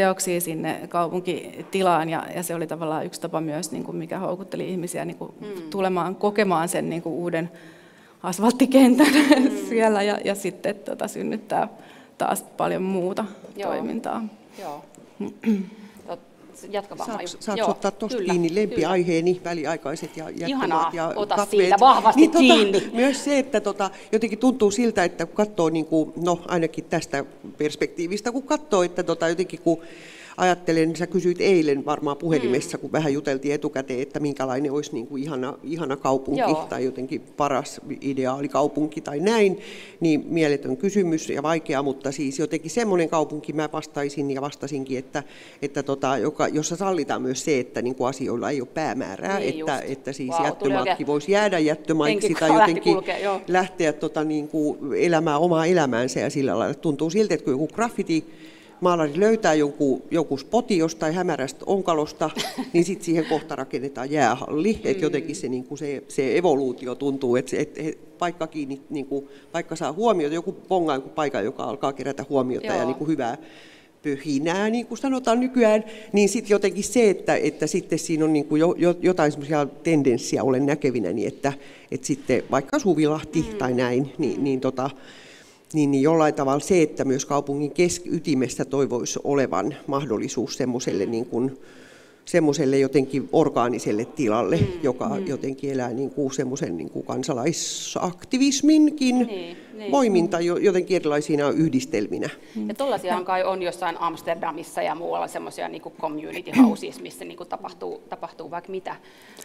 teoksia sinne kaupunkitilaan ja, ja se oli tavallaan yksi tapa myös, niin kuin mikä houkutteli ihmisiä niin kuin mm. tulemaan kokemaan sen niin kuin uuden asfalttikentän mm. siellä ja, ja sitten tota, synnyttää taas paljon muuta Joo. toimintaa. Joo. jatka vaan. Saatko, saatko ottaa tuosta kiinni lempiaiheeni, väliaikaiset ja jättimaat ja ota katveet. siitä vahvasti niin, tota, kiinni. Tota, myös se, että tota, jotenkin tuntuu siltä, että kun katsoo, niin kuin, no ainakin tästä perspektiivistä, kun katsoo, että tota, jotenkin kun ajattelen, sä kysyit eilen varmaan puhelimessa, mm. kun vähän juteltiin etukäteen, että minkälainen olisi niin kuin ihana, ihana kaupunki Joo. tai jotenkin paras ideaalikaupunki tai näin, niin mieletön kysymys ja vaikea, mutta siis jotenkin semmoinen kaupunki mä vastaisin ja vastasinkin, että, että tota, joka, jossa sallitaan myös se, että niin kuin asioilla ei ole päämäärää, niin että, että siis wow, jättömaatkin voisi jäädä jättömaiksi tai jotenkin kulkea, lähteä tota, niin kuin elämää omaa elämäänsä ja sillä lailla tuntuu siltä, että kun joku graffiti maalari löytää jonkun, joku spoti jostain hämärästä onkalosta, niin sitten siihen kohta rakennetaan jäähalli. Mm. Että jotenkin se, niin kuin se, se evoluutio tuntuu, että et, et, paikka, kiinni, niin kuin, paikka saa huomiota, joku pongaa joku paikka, joka alkaa kerätä huomiota Joo. ja niin kuin hyvää pöhinää, niin kuin sanotaan nykyään, niin sitten jotenkin se, että, että sitten siinä on niin kuin jo, jo, jotain semmoisia tendenssiä olen näkevinä, niin että, että sitten vaikka Suvilahti mm. tai näin, niin, niin tota, niin, niin jollain tavalla se, että myös kaupungin keskiytimestä toivoisi olevan mahdollisuus semmoiselle niin kuin, semmoiselle jotenkin orgaaniselle tilalle, mm, joka mm. jotenkin elää niin kuin semmoisen niin kuin kansalaisaktivisminkin niin, niin. voiminta jotenkin erilaisina yhdistelminä. Mm. Ja tuollaisia kai on jossain Amsterdamissa ja muualla semmoisia niin community houses, missä niin kuin tapahtuu, tapahtuu vaikka mitä.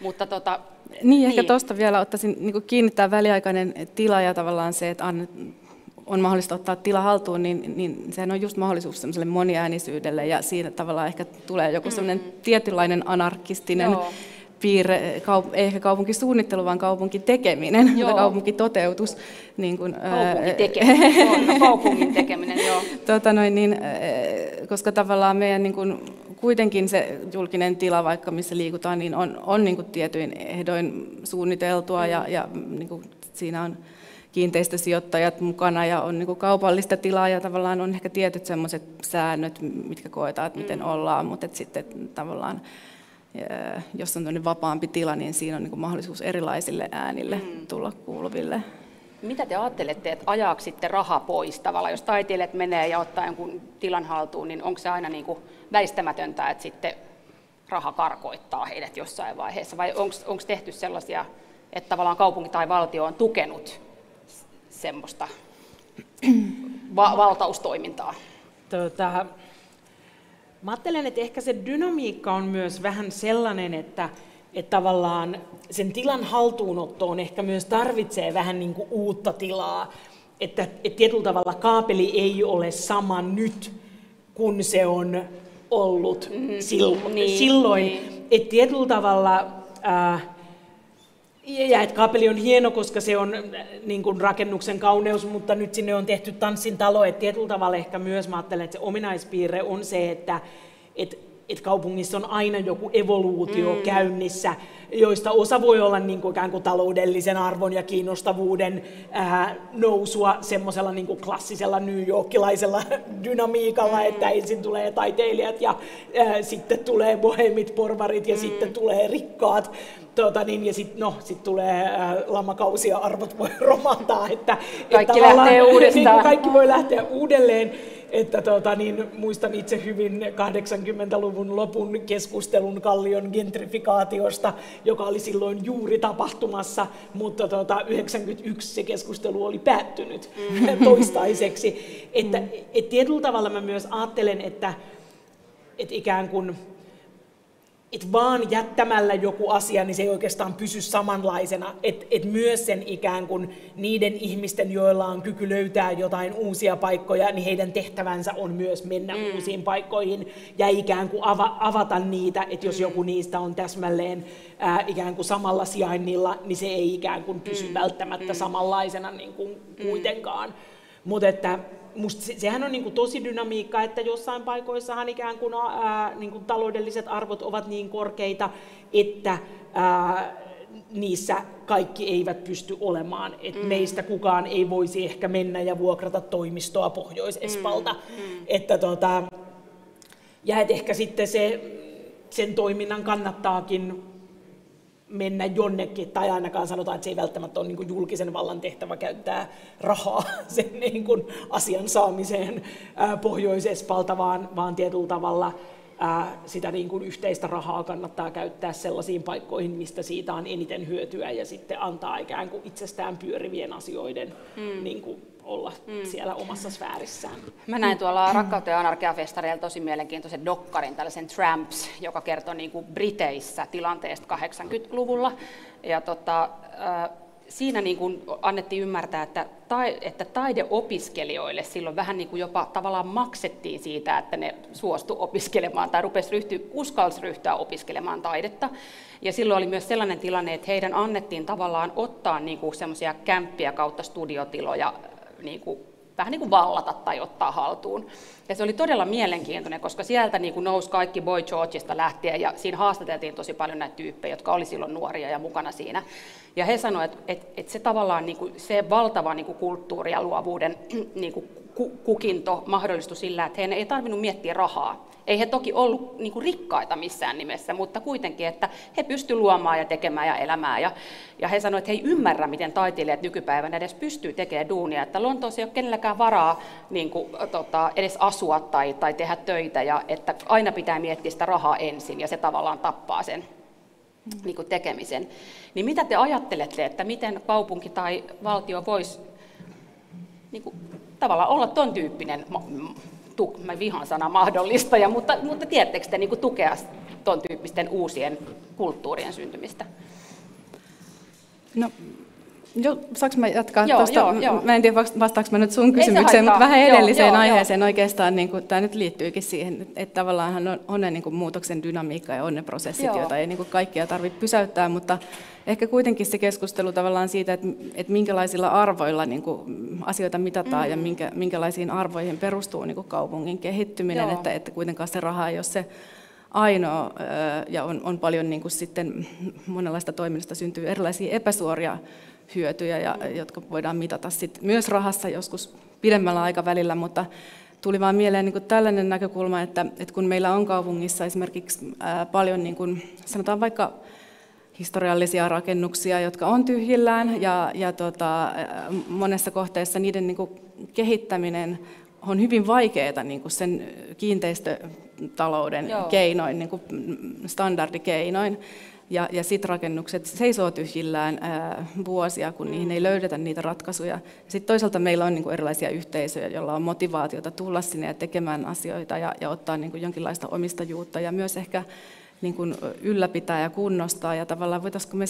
Mutta tota, niin, niin, ehkä tuosta vielä ottaisin niin kiinnittää väliaikainen tila ja tavallaan se, että annet, on mahdollista ottaa tila haltuun, niin, niin sehän on just mahdollisuus semmoiselle moniäänisyydelle ja siinä tavallaan ehkä tulee joku semmoinen mm. tietynlainen anarkistinen Joo. piirre, kaup- ei ehkä kaupunkisuunnittelu, vaan kaupunkitekeminen Joo. kaupunkitoteutus. Niin kuin, kaupungin tekeminen, on, kaupungin tekeminen, joo. Tota noin, niin, koska tavallaan meidän niin kuin, kuitenkin se julkinen tila, vaikka missä liikutaan, niin on, on niin kuin tietyin ehdoin suunniteltua mm. ja, ja niin kuin siinä on kiinteistösijoittajat mukana ja on niin kaupallista tilaa ja tavallaan on ehkä tietyt sellaiset säännöt, mitkä koetaan, että miten mm. ollaan, mutta sitten tavallaan jos on vapaampi tila, niin siinä on niin mahdollisuus erilaisille äänille mm. tulla kuuluville. Mitä te ajattelette, että ajaksitte raha pois tavallaan, jos taiteilijat menee ja ottaa jonkun tilan haltuun, niin onko se aina niin kuin väistämätöntä, että sitten raha karkoittaa heidät jossain vaiheessa, vai onko tehty sellaisia, että tavallaan kaupunki tai valtio on tukenut semmoista va- valtaustoimintaa? Tota, mä ajattelen, että ehkä se dynamiikka on myös vähän sellainen, että, että tavallaan sen tilan haltuunottoon ehkä myös tarvitsee vähän niin kuin uutta tilaa. Että, että tietyllä tavalla kaapeli ei ole sama nyt, kun se on ollut mm, silloin. Niin, silloin. Niin. Että tietyllä tavalla... Äh, ja että kaapeli on hieno, koska se on äh, niin kuin rakennuksen kauneus, mutta nyt sinne on tehty tanssin talo. Että tietyllä tavalla ehkä myös mä ajattelen, että se ominaispiirre on se, että, että että kaupungissa on aina joku evoluutio mm. käynnissä, joista osa voi olla niin kuin ikään kuin taloudellisen arvon ja kiinnostavuuden ää, nousua semmoisella niin kuin klassisella New Yorkilaisella dynamiikalla, mm. että ensin tulee taiteilijat ja ää, sitten tulee bohemit, porvarit ja mm. sitten tulee rikkaat. Tuota, niin, ja sitten no, sit tulee ää, lamakausi ja arvot voi romahtaa. Että, kaikki että lähtee uudestaan. Niin, kaikki voi lähteä uudelleen että tota, niin, muistan itse hyvin 80-luvun lopun keskustelun kallion gentrifikaatiosta, joka oli silloin juuri tapahtumassa, mutta tota, 91 se keskustelu oli päättynyt mm. toistaiseksi. Että, mm. et tietyllä tavalla mä myös ajattelen, että, että ikään kuin että vaan jättämällä joku asia, niin se ei oikeastaan pysy samanlaisena. Että et myös sen ikään kuin niiden ihmisten, joilla on kyky löytää jotain uusia paikkoja, niin heidän tehtävänsä on myös mennä mm. uusiin paikkoihin ja ikään kuin ava, avata niitä, että jos mm. joku niistä on täsmälleen ää, ikään kuin samalla sijainnilla, niin se ei ikään kuin pysy mm. välttämättä mm. samanlaisena niin kuin mm. kuitenkaan. Mutta että musta se, sehän on niin kuin tosi dynamiikka, että jossain paikoissahan ikään kuin, ää, niin kuin taloudelliset arvot ovat niin korkeita, että ää, niissä kaikki eivät pysty olemaan. Et mm. Meistä kukaan ei voisi ehkä mennä ja vuokrata toimistoa Pohjois-Espalta. Mm. Mm. Että tota, ja et ehkä sitten se, sen toiminnan kannattaakin mennä jonnekin, tai ainakaan sanotaan, että se ei välttämättä ole niin julkisen vallan tehtävä käyttää rahaa sen niin kuin asian saamiseen Pohjois-Espalta, vaan, vaan tietyllä tavalla sitä niin kuin yhteistä rahaa kannattaa käyttää sellaisiin paikkoihin, mistä siitä on eniten hyötyä ja sitten antaa ikään kuin itsestään pyörivien asioiden hmm. niin kuin olla hmm. siellä omassa sfäärissään. Mä näin tuolla Rakkautta ja anarkiafestareilla tosi mielenkiintoisen dokkarin, tällaisen Tramps, joka kertoo niin kuin Briteissä tilanteesta 80-luvulla. Ja tota, siinä niin kuin annettiin ymmärtää, että, tai, että taideopiskelijoille silloin vähän niin kuin jopa tavallaan maksettiin siitä, että ne suostu opiskelemaan tai rupesi ryhtyä, uskalsi ryhtyä opiskelemaan taidetta. Ja silloin oli myös sellainen tilanne, että heidän annettiin tavallaan ottaa niin kuin semmoisia kämppiä kautta studiotiloja niin kuin vähän niin kuin vallata tai ottaa haltuun. Ja se oli todella mielenkiintoinen, koska sieltä niin kuin nousi kaikki Boy Georgeista lähtien, ja siinä haastateltiin tosi paljon näitä tyyppejä, jotka oli silloin nuoria ja mukana siinä. Ja he sanoivat, että, että, että se tavallaan niin kuin, se valtava niin kuin kulttuuri ja luovuuden niin kuin kukinto mahdollistui sillä, että heidän ei tarvinnut miettiä rahaa. Ei he toki ollut niin kuin rikkaita missään nimessä, mutta kuitenkin, että he pystyivät luomaan ja tekemään ja elämään. Ja, ja he sanoivat, että he ei ymmärrä, miten taiteilijat nykypäivänä edes pystyy tekemään duunia. Että Lontoossa ei ole kenelläkään varaa niin kuin, tota, edes asua tai, tai tehdä töitä, ja että aina pitää miettiä sitä rahaa ensin, ja se tavallaan tappaa sen niin kuin tekemisen. Niin mitä te ajattelette, että miten kaupunki tai valtio voisi niin kuin, tavallaan olla ton tyyppinen, tu, mä vihan sana mahdollistaja, mutta, mutta tiedättekö te niin kuin tukea ton tyyppisten uusien kulttuurien syntymistä? No, Jo, saanko mä jatkaa joo, tuosta? Joo, joo. Mä en tiedä, vastaanko mä nyt sun kysymykseen, mutta vähän edelliseen joo, aiheeseen joo. oikeastaan, niin kuin, tämä nyt liittyykin siihen, että tavallaan on, on ne niin kuin, muutoksen dynamiikka ja on ne prosessit, joo. joita ei niin kuin, kaikkia tarvitse pysäyttää, mutta ehkä kuitenkin se keskustelu tavallaan siitä, että, että minkälaisilla arvoilla niin kuin, asioita mitataan mm. ja minkä, minkälaisiin arvoihin perustuu niin kuin, kaupungin kehittyminen, että, että kuitenkaan se raha ei ole se ainoa, ja on, on paljon niin kuin sitten monenlaista toiminnasta syntyy erilaisia epäsuoria hyötyjä, ja, jotka voidaan mitata sit myös rahassa joskus pidemmällä aikavälillä, mutta tuli vaan mieleen niin kuin tällainen näkökulma, että, että kun meillä on kaupungissa esimerkiksi ää, paljon, niin kuin, sanotaan vaikka historiallisia rakennuksia, jotka on tyhjillään, ja, ja tota, monessa kohteessa niiden niin kuin, kehittäminen on hyvin vaikeaa niin kuin sen kiinteistötalouden Joo. keinoin, niin kuin standardikeinoin. Ja, ja sitten rakennukset seisoo tyhjillään ää, vuosia, kun mm. niihin ei löydetä niitä ratkaisuja. Sitten toisaalta meillä on niin kuin erilaisia yhteisöjä, joilla on motivaatiota tulla sinne ja tekemään asioita ja, ja ottaa niin kuin jonkinlaista omistajuutta ja myös ehkä niin kuin ylläpitää ja kunnostaa ja tavallaan voitaisiinko me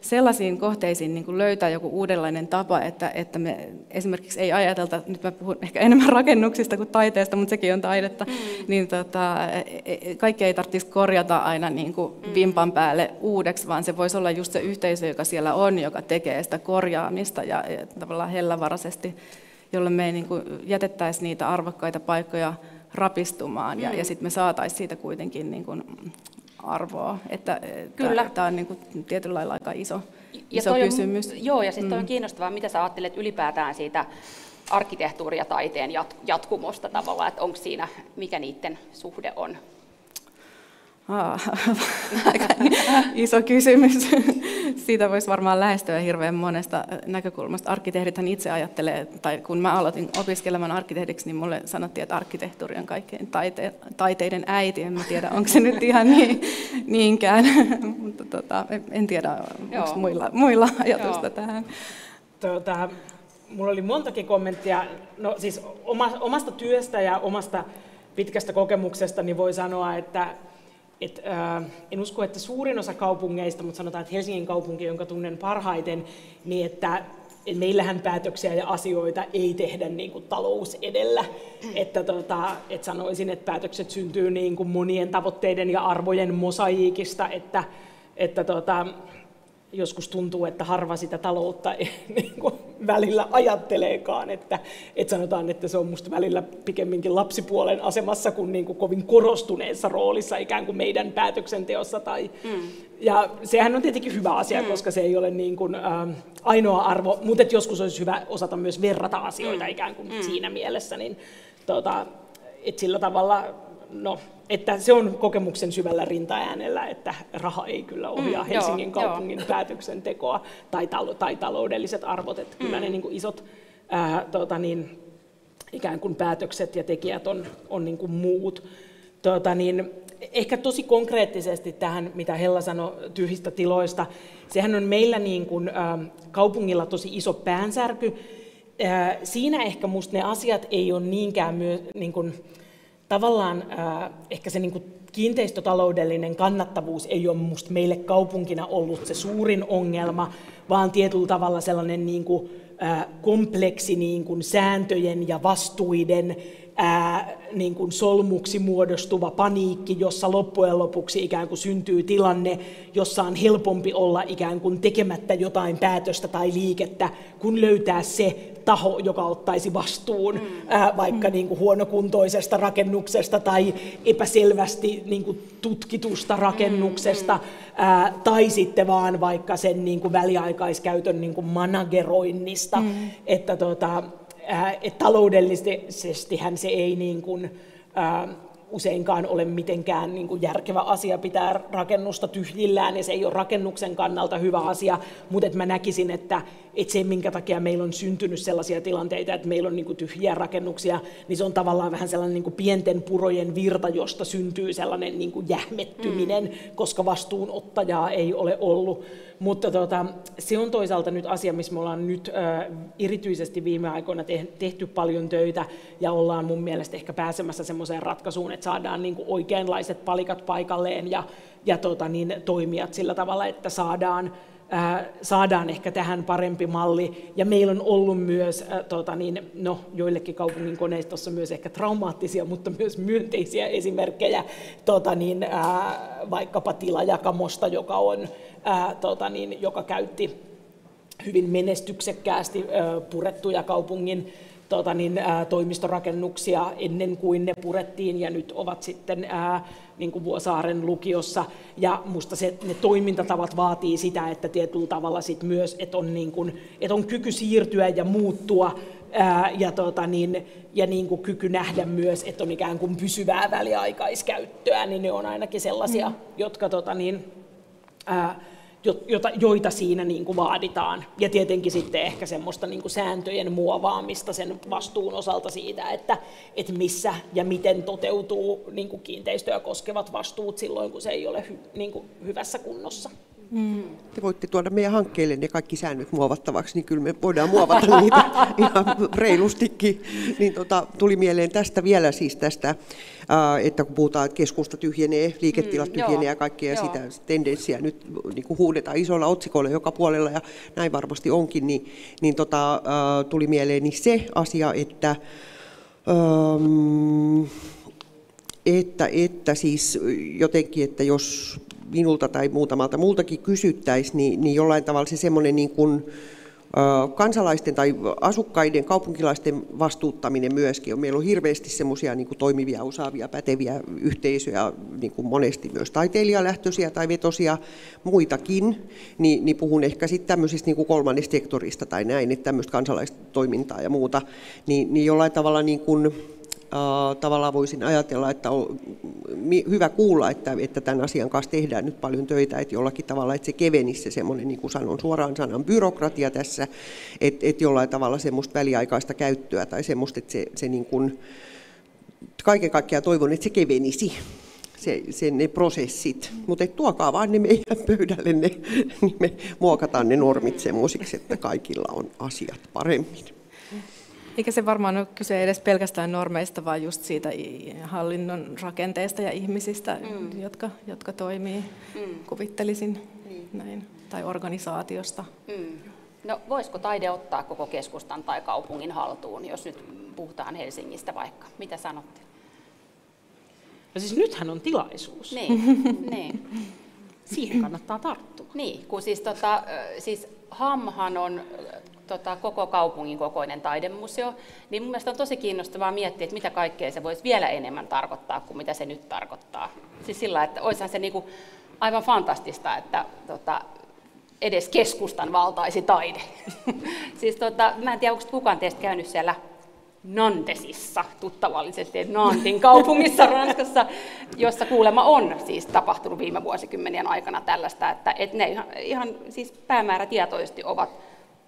sellaisiin kohteisiin niin kuin löytää joku uudenlainen tapa, että, että me esimerkiksi ei ajatelta, nyt mä puhun ehkä enemmän rakennuksista kuin taiteesta, mutta sekin on taidetta, mm. niin tota, e, e, kaikki ei tarvitsisi korjata aina niin kuin mm. vimpan päälle uudeksi, vaan se voisi olla just se yhteisö, joka siellä on, joka tekee sitä korjaamista ja, ja tavallaan hellävaraisesti, jolloin me ei niin kuin jätettäisi niitä arvokkaita paikkoja rapistumaan ja, mm. ja sitten me saataisiin siitä kuitenkin niin kuin arvoa. Että, Kyllä. Tämä on niin kuin tietyllä lailla aika iso, ja iso kysymys. On, joo, ja sitten mm. on kiinnostavaa, mitä sä ajattelet ylipäätään siitä arkkitehtuuri- ja taiteen jatkumosta tavallaan, että onko siinä, mikä niiden suhde on aika iso kysymys. Siitä voisi varmaan lähestyä hirveän monesta näkökulmasta. Arkkitehdithän itse ajattelee, tai kun mä aloitin opiskelemaan arkkitehdiksi, niin mulle sanottiin, että arkkitehtuuri on kaikkein taite- taiteiden äiti. En mä tiedä, onko se nyt ihan niin, niinkään, mutta tota, en tiedä, onko muilla, muilla ajatusta Joo. tähän. Tuota, mulla oli montakin kommenttia. No siis omasta työstä ja omasta pitkästä kokemuksesta niin voi sanoa, että et, äh, en usko, että suurin osa kaupungeista, mutta sanotaan, että Helsingin kaupunki, jonka tunnen parhaiten, niin että et meillähän päätöksiä ja asioita ei tehdä niin kuin talous edellä. Että tota, et sanoisin, että päätökset syntyy niin kuin monien tavoitteiden ja arvojen mosaiikista, että, että tota, joskus tuntuu, että harva sitä taloutta niin kuin välillä ajatteleekaan, että, että sanotaan, että se on musta välillä pikemminkin lapsipuolen asemassa kuin, niin kuin kovin korostuneessa roolissa ikään kuin meidän päätöksenteossa. Tai, mm. Ja sehän on tietenkin hyvä asia, mm. koska se ei ole niin kuin, äh, ainoa arvo, mutta joskus olisi hyvä osata myös verrata asioita mm. ikään kuin mm. siinä mielessä, niin tota, että sillä tavalla no, että se on kokemuksen syvällä rintaäänellä, että raha ei kyllä ohjaa mm, Helsingin joo, kaupungin joo. päätöksentekoa tai, talo, tai taloudelliset arvot, että mm. kyllä ne niin kuin isot ää, tota niin, ikään kuin päätökset ja tekijät on, on niin kuin muut. Tota niin, ehkä tosi konkreettisesti tähän, mitä Hella sanoi tyhjistä tiloista, sehän on meillä niin kuin, ä, kaupungilla tosi iso päänsärky. Ä, siinä ehkä musta ne asiat ei ole niinkään myö, niin kuin, tavallaan äh, ehkä se niin kuin kiinteistötaloudellinen kannattavuus ei ole musta meille kaupunkina ollut se suurin ongelma, vaan tietyllä tavalla sellainen niin kuin, äh, kompleksi niin kuin sääntöjen ja vastuiden ää, niin kuin solmuksi muodostuva paniikki, jossa loppujen lopuksi ikään kuin syntyy tilanne, jossa on helpompi olla ikään kuin tekemättä jotain päätöstä tai liikettä, kun löytää se taho, joka ottaisi vastuun mm. ää, vaikka mm. niin kuin huonokuntoisesta rakennuksesta tai epäselvästi niin kuin tutkitusta rakennuksesta, mm. ää, tai sitten vaan vaikka sen niin kuin väliaikaiskäytön niin kuin manageroinnista. Mm. Että tota, että taloudellisesti hän se ei niin kuin, ää, useinkaan ole mitenkään niin kuin järkevä asia pitää rakennusta tyhjillään ja se ei ole rakennuksen kannalta hyvä asia, mutta että mä näkisin, että, että se minkä takia meillä on syntynyt sellaisia tilanteita, että meillä on niin kuin tyhjiä rakennuksia, niin se on tavallaan vähän sellainen niin kuin pienten purojen virta, josta syntyy sellainen niin kuin jähmettyminen, mm. koska vastuunottajaa ei ole ollut. Mutta tota, se on toisaalta nyt asia, missä me ollaan nyt ö, erityisesti viime aikoina tehty paljon töitä ja ollaan mun mielestä ehkä pääsemässä semmoiseen ratkaisuun, että saadaan niin kuin oikeanlaiset palikat paikalleen ja, ja tota, niin, toimijat sillä tavalla, että saadaan saadaan ehkä tähän parempi malli. Ja meillä on ollut myös tota niin, no, joillekin kaupungin koneistossa myös ehkä traumaattisia, mutta myös myönteisiä esimerkkejä tota niin, ää, vaikkapa tilajakamosta, joka, on, ää, tota niin, joka käytti hyvin menestyksekkäästi ää, purettuja kaupungin tota niin, ää, toimistorakennuksia ennen kuin ne purettiin ja nyt ovat sitten ää, niin kuin Vuosaaren lukiossa. Ja musta se, ne toimintatavat vaatii sitä, että tietyllä tavalla sit myös, että on, niin kuin, että on kyky siirtyä ja muuttua ää, ja, tota niin, ja niin kuin kyky nähdä myös, että on ikään kuin pysyvää väliaikaiskäyttöä, niin ne on ainakin sellaisia, mm. jotka tota niin, jota, joita siinä niin kuin vaaditaan. Ja tietenkin sitten ehkä semmoista niin kuin sääntöjen muovaamista sen vastuun osalta siitä, että, että missä ja miten toteutuu niin kuin kiinteistöä koskevat vastuut silloin, kun se ei ole hy, niin kuin hyvässä kunnossa. Mm. Te voitte tuoda meidän hankkeelle ne kaikki säännöt muovattavaksi, niin kyllä me voidaan muovata niitä ihan reilustikin. Niin tota, tuli mieleen tästä vielä siis tästä, että kun puhutaan, että keskusta tyhjenee, liiketilat mm, tyhjenee ja kaikkea joo. sitä tendenssiä nyt niin kuin huudetaan isoilla otsikoilla joka puolella ja näin varmasti onkin, niin, niin tota, tuli mieleen niin se asia, että um, että, että siis jotenkin, että jos minulta tai muutamalta muultakin kysyttäisiin, niin, niin jollain tavalla se semmoinen niin kuin, kansalaisten tai asukkaiden, kaupunkilaisten vastuuttaminen myöskin. Meillä on hirveästi semmoisia niin toimivia, osaavia, päteviä yhteisöjä, niin kuin monesti myös taiteilijalähtöisiä tai vetosia muitakin, niin, niin puhun ehkä sitten tämmöisistä niin kuin kolmannesta sektorista tai näin, että tämmöistä kansalaistoimintaa ja muuta, niin, niin jollain tavalla niin kuin, tavallaan voisin ajatella, että on hyvä kuulla, että, että tämän asian kanssa tehdään nyt paljon töitä, että jollakin tavalla, että se kevenisi se semmoinen, niin kuin sanon suoraan sanan, byrokratia tässä, että, että jollain tavalla semmoista väliaikaista käyttöä tai semmoista, että se, se niin kuin, kaiken kaikkiaan toivon, että se kevenisi se, se, ne prosessit. Mutta tuokaa vaan ne meidän pöydälle, ne, niin me muokataan ne normit semmoisiksi, että kaikilla on asiat paremmin. Eikä se varmaan ole kyse edes pelkästään normeista, vaan just siitä hallinnon rakenteesta ja ihmisistä, mm. jotka, jotka toimii, mm. kuvittelisin mm. näin, tai organisaatiosta. Mm. No voisiko taide ottaa koko keskustan tai kaupungin haltuun, jos nyt puhutaan Helsingistä vaikka? Mitä sanotte? No siis nythän on tilaisuus. Niin, niin. siihen kannattaa tarttua. Niin, kun siis, tota, siis HAMhan on tota, koko kaupungin kokoinen taidemuseo, niin mun mielestä on tosi kiinnostavaa miettiä, että mitä kaikkea se voisi vielä enemmän tarkoittaa kuin mitä se nyt tarkoittaa. Siis sillä, että olisihan se niinku aivan fantastista, että tota, edes keskustan valtaisi taide. siis tota, mä en tiedä, onko kukaan teistä käynyt siellä Nantesissa, tuttavallisesti Nantin kaupungissa Ranskassa, jossa kuulemma on siis tapahtunut viime vuosikymmenien aikana tällaista, että, että ne ihan, ihan siis päämäärätietoisesti ovat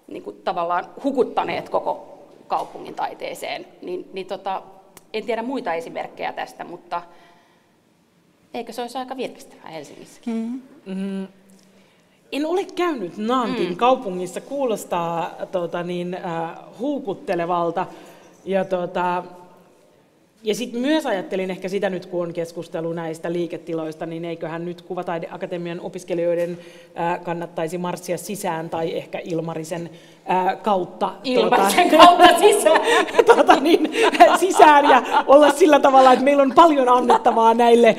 niin kuin tavallaan hukuttaneet koko kaupungin taiteeseen. Niin, niin tota, en tiedä muita esimerkkejä tästä, mutta eikö se olisi aika virkistävää Helsingissäkin? Mm-hmm. Mm-hmm. En ole käynyt Nantin mm. kaupungissa, kuulostaa tota, niin, äh, huukuttelevalta. Ja tota, ja sitten myös ajattelin ehkä sitä nyt, kun on keskustelu näistä liiketiloista, niin eiköhän nyt Kuvataideakatemian opiskelijoiden kannattaisi marssia sisään tai ehkä Ilmarisen kautta. Ilmarisen tuota, kautta sisään. tuota, niin, sisään ja olla sillä tavalla, että meillä on paljon annettavaa näille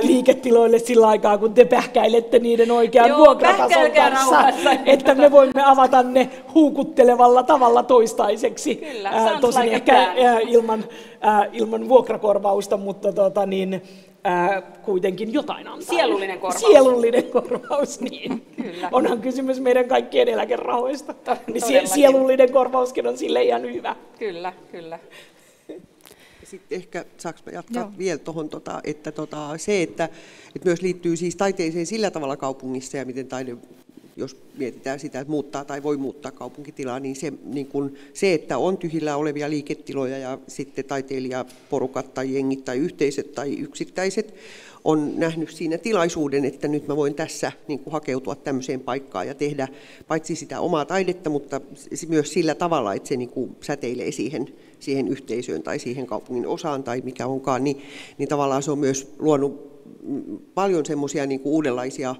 liiketiloille sillä aikaa, kun te pähkäilette niiden oikean Joo, vuokratason kanssa. Rauhassa. Että me voimme avata ne huukuttelevalla tavalla toistaiseksi. Kyllä, tosin like ehkä ilman, ää, ilman vuokrakorvausta, mutta tota, niin, ää, kuitenkin jotain antaa. Sielullinen korvaus. Sielullinen korvaus, niin. Kyllä. Onhan kysymys meidän kaikkien eläkerahoista. To- niin sie- sielullinen korvauskin on sille ihan hyvä. Kyllä, kyllä. Sitten ehkä saanko jatkaa Joo. vielä tuohon, tota, että tota, se, että, että myös liittyy siis taiteeseen sillä tavalla kaupungissa ja miten taide jos mietitään sitä, että muuttaa tai voi muuttaa kaupunkitilaa, niin se, niin kun, se että on tyhjillä olevia liiketiloja ja sitten taiteilijaporukat tai jengit tai yhteisöt tai yksittäiset on nähnyt siinä tilaisuuden, että nyt mä voin tässä niin kuin hakeutua tämmöiseen paikkaan ja tehdä paitsi sitä omaa taidetta, mutta myös sillä tavalla, että se niin kuin säteilee siihen, siihen yhteisöön tai siihen kaupungin osaan tai mikä onkaan, niin, niin tavallaan se on myös luonut paljon semmoisia niin uudenlaisia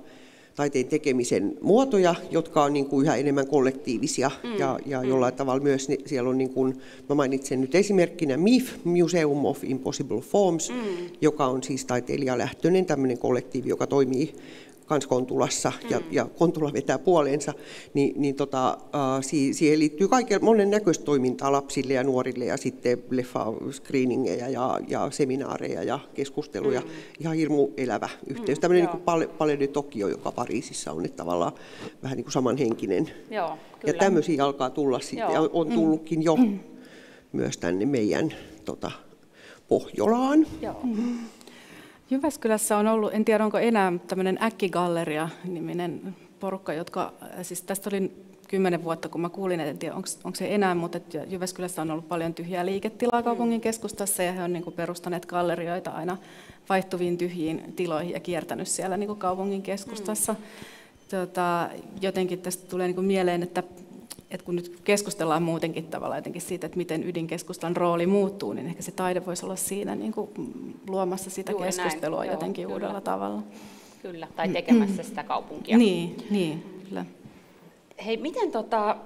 taiteen tekemisen muotoja, jotka on niin kuin yhä enemmän kollektiivisia mm. ja, ja mm. jollain tavalla myös ne, siellä on, niin kuin, mä mainitsen nyt esimerkkinä MIF, Museum of Impossible Forms, mm. joka on siis taiteilijalähtöinen tämmöinen kollektiivi, joka toimii kans Kontulassa ja, mm. ja Kontula vetää puoleensa, niin, niin tota, äh, siihen liittyy kaiken monen näköistä toimintaa lapsille ja nuorille ja sitten leffa-screeningeja ja, ja seminaareja ja keskusteluja. Mm. Ihan hirmu elävä yhteys. Mm, Tämmöinen niin Pale, Pale de Tokio, joka Pariisissa on, että tavallaan vähän niin kuin samanhenkinen. Joo, kyllä. Ja tämmöisiä alkaa tulla sitten ja on mm. tullutkin jo mm. myös tänne meidän tota, Pohjolaan. Joo. Mm. Jyväskylässä on ollut, en tiedä onko enää tämmöinen Äkkigalleria-niminen porukka, jotka, siis tästä oli kymmenen vuotta, kun mä kuulin, että en tiedä onko, onko se enää, mutta että Jyväskylässä on ollut paljon tyhjää liiketilaa kaupungin keskustassa ja he on niin kuin perustaneet gallerioita aina vaihtuviin tyhjiin tiloihin ja kiertänyt siellä niin kuin kaupungin keskustassa. Mm. Tota, jotenkin tästä tulee niin kuin mieleen, että että kun nyt keskustellaan muutenkin tavalla jotenkin siitä, että miten ydinkeskustan rooli muuttuu, niin ehkä se taide voisi olla siinä niin kuin luomassa sitä Juuri keskustelua näin. jotenkin Joo, uudella tavalla. Kyllä, tai tekemässä sitä kaupunkia. Niin, niin kyllä. Hei, miten, tota,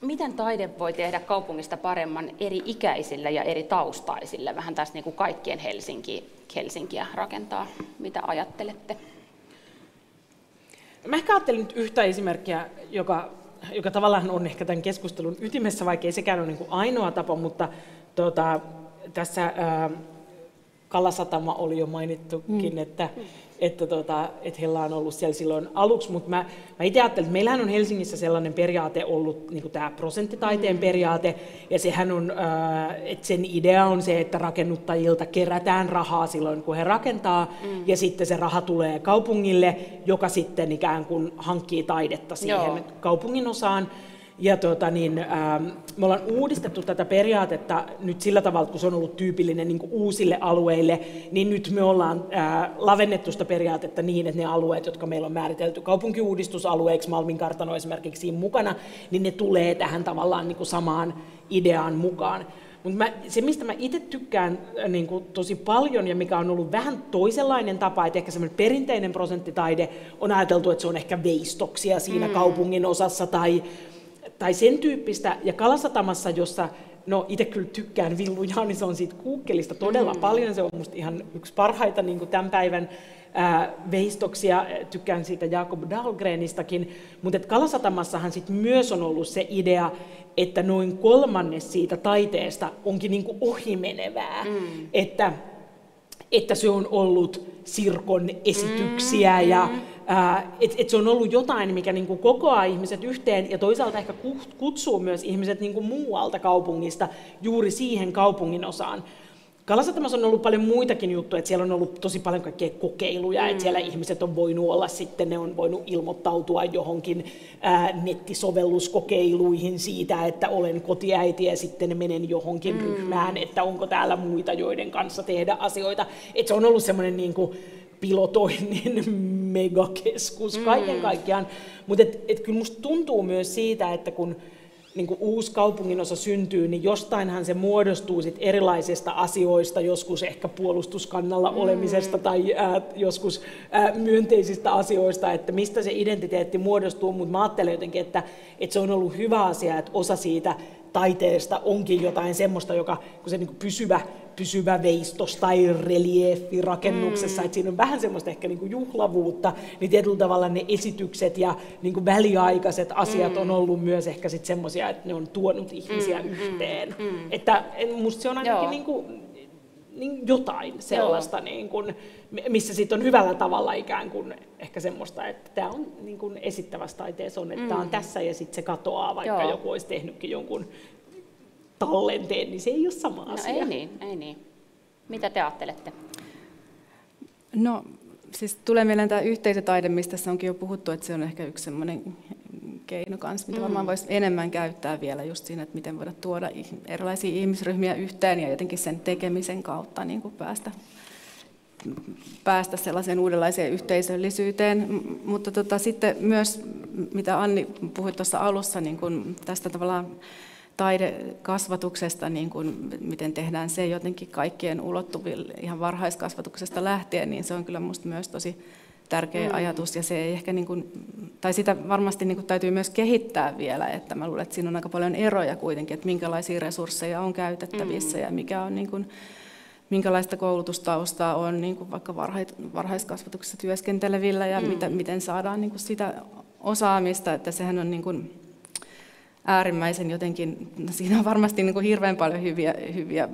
miten taide voi tehdä kaupungista paremman eri ikäisille ja eri taustaisille? Vähän tässä niin kuin kaikkien Helsinki, Helsinkiä rakentaa. Mitä ajattelette? Mä ehkä ajattelin nyt yhtä esimerkkiä, joka joka tavallaan on ehkä tämän keskustelun ytimessä, vaikka ei sekään ole niin kuin ainoa tapa, mutta tuota, tässä ää, Kalasatama oli jo mainittukin, mm. että, että, tota, että heillä on ollut siellä silloin aluksi, mutta mä, mä itse ajattelin, että meillähän on Helsingissä sellainen periaate ollut, niin kuin tämä prosenttitaiteen mm. periaate, ja sehän on, ää, että sen idea on se, että rakennuttajilta kerätään rahaa silloin, kun he rakentaa, mm. ja sitten se raha tulee kaupungille, joka sitten ikään kuin hankkii taidetta siihen Joo. kaupungin osaan, ja tota, niin, ähm, me ollaan uudistettu tätä periaatetta nyt sillä tavalla, kun se on ollut tyypillinen niin uusille alueille, niin nyt me ollaan äh, lavennettu sitä periaatetta niin, että ne alueet, jotka meillä on määritelty kaupunkiuudistusalueeksi, Malmin kartano esimerkiksi siinä mukana, niin ne tulee tähän tavallaan niin kuin samaan ideaan mukaan. Mutta se, mistä mä itse tykkään äh, niin kuin tosi paljon ja mikä on ollut vähän toisenlainen tapa, että ehkä semmoinen perinteinen prosenttitaide on ajateltu, että se on ehkä veistoksia siinä mm. kaupungin osassa tai sen tyyppistä, ja Kalasatamassa, jossa No itse kyllä tykkään Villu Jaanison siitä kuukkelista todella mm. paljon. Se on musta ihan yksi parhaita niin kuin tämän päivän ää, veistoksia. Tykkään siitä Jakob Dahlgrenistakin. Mutta Kalasatamassahan sit myös on ollut se idea, että noin kolmannes siitä taiteesta onkin niin kuin ohimenevää. Mm. Että, että se on ollut sirkon esityksiä mm. ja että et se on ollut jotain, mikä niinku kokoaa ihmiset yhteen ja toisaalta ehkä kutsuu myös ihmiset niinku muualta kaupungista juuri siihen kaupungin osaan. Kalasatamassa on ollut paljon muitakin juttuja, että siellä on ollut tosi paljon kaikkea kokeiluja, mm. että siellä ihmiset on voinut olla sitten, ne on voinut ilmoittautua johonkin ää, nettisovelluskokeiluihin siitä, että olen kotiäiti ja sitten menen johonkin mm. ryhmään, että onko täällä muita, joiden kanssa tehdä asioita. Että se on ollut semmoinen niin kuin, pilotoinnin megakeskus kaiken mm. kaikkiaan. Mutta et, et kyllä musta tuntuu myös siitä, että kun niin kuin uusi kaupunginosa syntyy, niin jostainhan se muodostuu sit erilaisista asioista, joskus ehkä puolustuskannalla mm. olemisesta tai ää, joskus ää, myönteisistä asioista, että mistä se identiteetti muodostuu, mutta mä ajattelen jotenkin, että, että se on ollut hyvä asia, että osa siitä taiteesta onkin jotain semmoista, joka, kun se niin pysyvä pysyvä veistos tai reliefi rakennuksessa, mm. että siinä on vähän semmoista ehkä niin kuin juhlavuutta, niin tietyllä tavalla ne esitykset ja niin kuin väliaikaiset asiat mm. on ollut myös ehkä sitten semmoisia, että ne on tuonut ihmisiä mm. yhteen. Mm. Että musta se on ainakin niin kuin, niin jotain sellaista, niin kuin, missä sitten on hyvällä tavalla ikään kuin ehkä semmoista, että tämä on niin kuin esittävässä taiteessa on, että mm. tämä on tässä ja sitten se katoaa, vaikka Joo. joku olisi tehnytkin jonkun tallenteen, niin se ei ole sama no, asia. ei niin, ei niin. Mitä te ajattelette? No, siis tulee mieleen tämä yhteisötaide, mistä tässä onkin jo puhuttu, että se on ehkä yksi sellainen keino kanssa, mitä mm. varmaan voisi enemmän käyttää vielä just siinä, että miten voida tuoda erilaisia ihmisryhmiä yhteen ja jotenkin sen tekemisen kautta niin kuin päästä, päästä sellaiseen uudenlaiseen yhteisöllisyyteen. Mutta tota, sitten myös, mitä Anni puhui tuossa alussa, niin kuin tästä tavallaan taidekasvatuksesta, niin kuin, miten tehdään se jotenkin kaikkien ulottuville ihan varhaiskasvatuksesta lähtien, niin se on kyllä minusta myös tosi tärkeä mm. ajatus ja se ei ehkä niin kuin, tai sitä varmasti niin kuin täytyy myös kehittää vielä, että mä luulen, että siinä on aika paljon eroja kuitenkin, että minkälaisia resursseja on käytettävissä mm. ja mikä on niin kuin, minkälaista koulutustaustaa on niin kuin vaikka varhaiskasvatuksessa työskentelevillä ja mm. mitä, miten saadaan niin kuin sitä osaamista, että sehän on niin kuin, äärimmäisen jotenkin, no siinä on varmasti niin kuin hirveän paljon hyviä, hyviä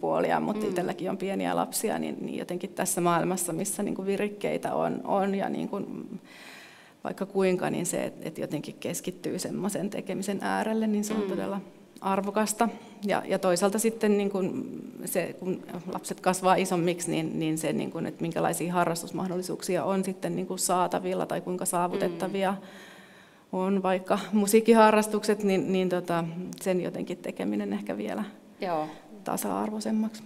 puolia, mutta mm. itselläkin on pieniä lapsia, niin, niin jotenkin tässä maailmassa, missä niin kuin virikkeitä on, on ja niin kuin, vaikka kuinka, niin se, että jotenkin keskittyy semmoisen tekemisen äärelle, niin se on mm. todella arvokasta. Ja, ja toisaalta sitten niin kun se, kun lapset kasvaa isommiksi, niin, niin se, niin kun, että minkälaisia harrastusmahdollisuuksia on sitten niin kun saatavilla tai kuinka saavutettavia mm on vaikka musiikkiharrastukset, niin, niin tota, sen jotenkin tekeminen ehkä vielä Joo. tasa-arvoisemmaksi.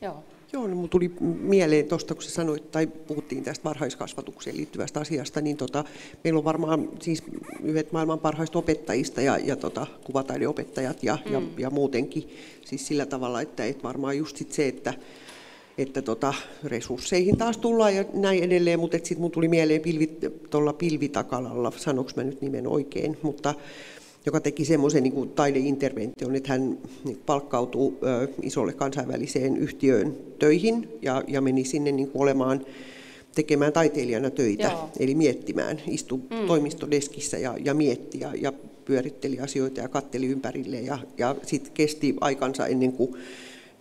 Joo. Joo, no tuli mieleen tuosta, kun sä sanoit, tai puhuttiin tästä varhaiskasvatukseen liittyvästä asiasta, niin tota, meillä on varmaan siis yhdet maailman parhaista opettajista ja, ja tota, kuvataideopettajat ja, mm. ja, ja muutenkin siis sillä tavalla, että et varmaan just sit se, että että tota, resursseihin taas tullaan ja näin edelleen, mutta sitten mun tuli mieleen pilvi, tuolla pilvitakalalla, sanoks mä nyt nimen oikein, mutta joka teki semmoisen niin taideintervention, että hän niin palkkautuu ö, isolle kansainväliseen yhtiöön töihin ja, ja meni sinne niin kuin olemaan tekemään taiteilijana töitä, Joo. eli miettimään, istui mm. toimistodeskissä ja, ja mietti ja, ja pyöritteli asioita ja katteli ympärille ja, ja sitten kesti aikansa ennen kuin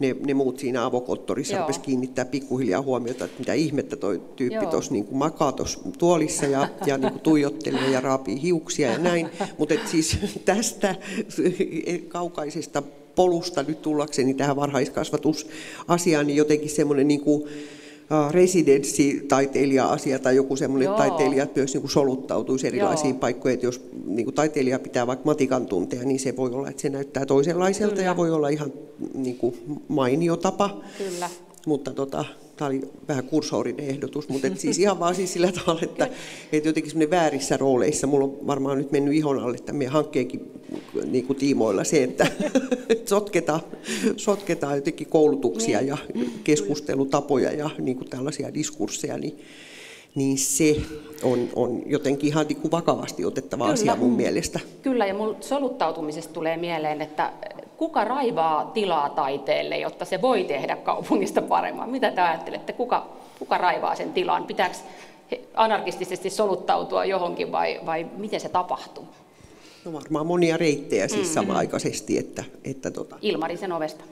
ne, ne muut siinä avokonttorissa rupesi kiinnittää pikkuhiljaa huomiota, että mitä ihmettä toi tyyppi tuossa niin makaa tuossa tuolissa ja, ja niin kuin tuijottelee ja raapii hiuksia ja näin. Mutta siis tästä kaukaisesta polusta nyt tullakseni tähän varhaiskasvatusasiaan, niin jotenkin semmoinen niin kuin, residenssitaiteilija-asia tai joku semmoinen Joo. taiteilija myös niin kuin soluttautuisi erilaisiin Joo. paikkoihin. Että jos niin kuin taiteilija pitää vaikka matikan tunteja, niin se voi olla, että se näyttää toisenlaiselta Kyllä. ja voi olla ihan niin kuin mainio tapa. Kyllä. Mutta tota, tämä oli vähän kursorinen ehdotus, mutta et siis ihan vaan siis sillä tavalla, että, että jotenkin väärissä rooleissa, mulla on varmaan nyt mennyt ihon alle että meidän hankkeenkin niin kuin tiimoilla se, että sotketaan, sotketaan jotenkin koulutuksia niin. ja keskustelutapoja ja niin kuin tällaisia diskursseja, niin niin se on, on jotenkin ihan niin kuin vakavasti otettava Kyllä. asia mun mielestä. Kyllä, ja mun soluttautumisesta tulee mieleen, että kuka raivaa tilaa taiteelle, jotta se voi tehdä kaupungista paremman? Mitä te ajattelette? Kuka, kuka raivaa sen tilan? Pitääkö anarkistisesti soluttautua johonkin vai, vai miten se tapahtuu? No varmaan monia reittejä siis mm-hmm. samaaikaisesti. Että, että tota... Ilmarisen ovesta.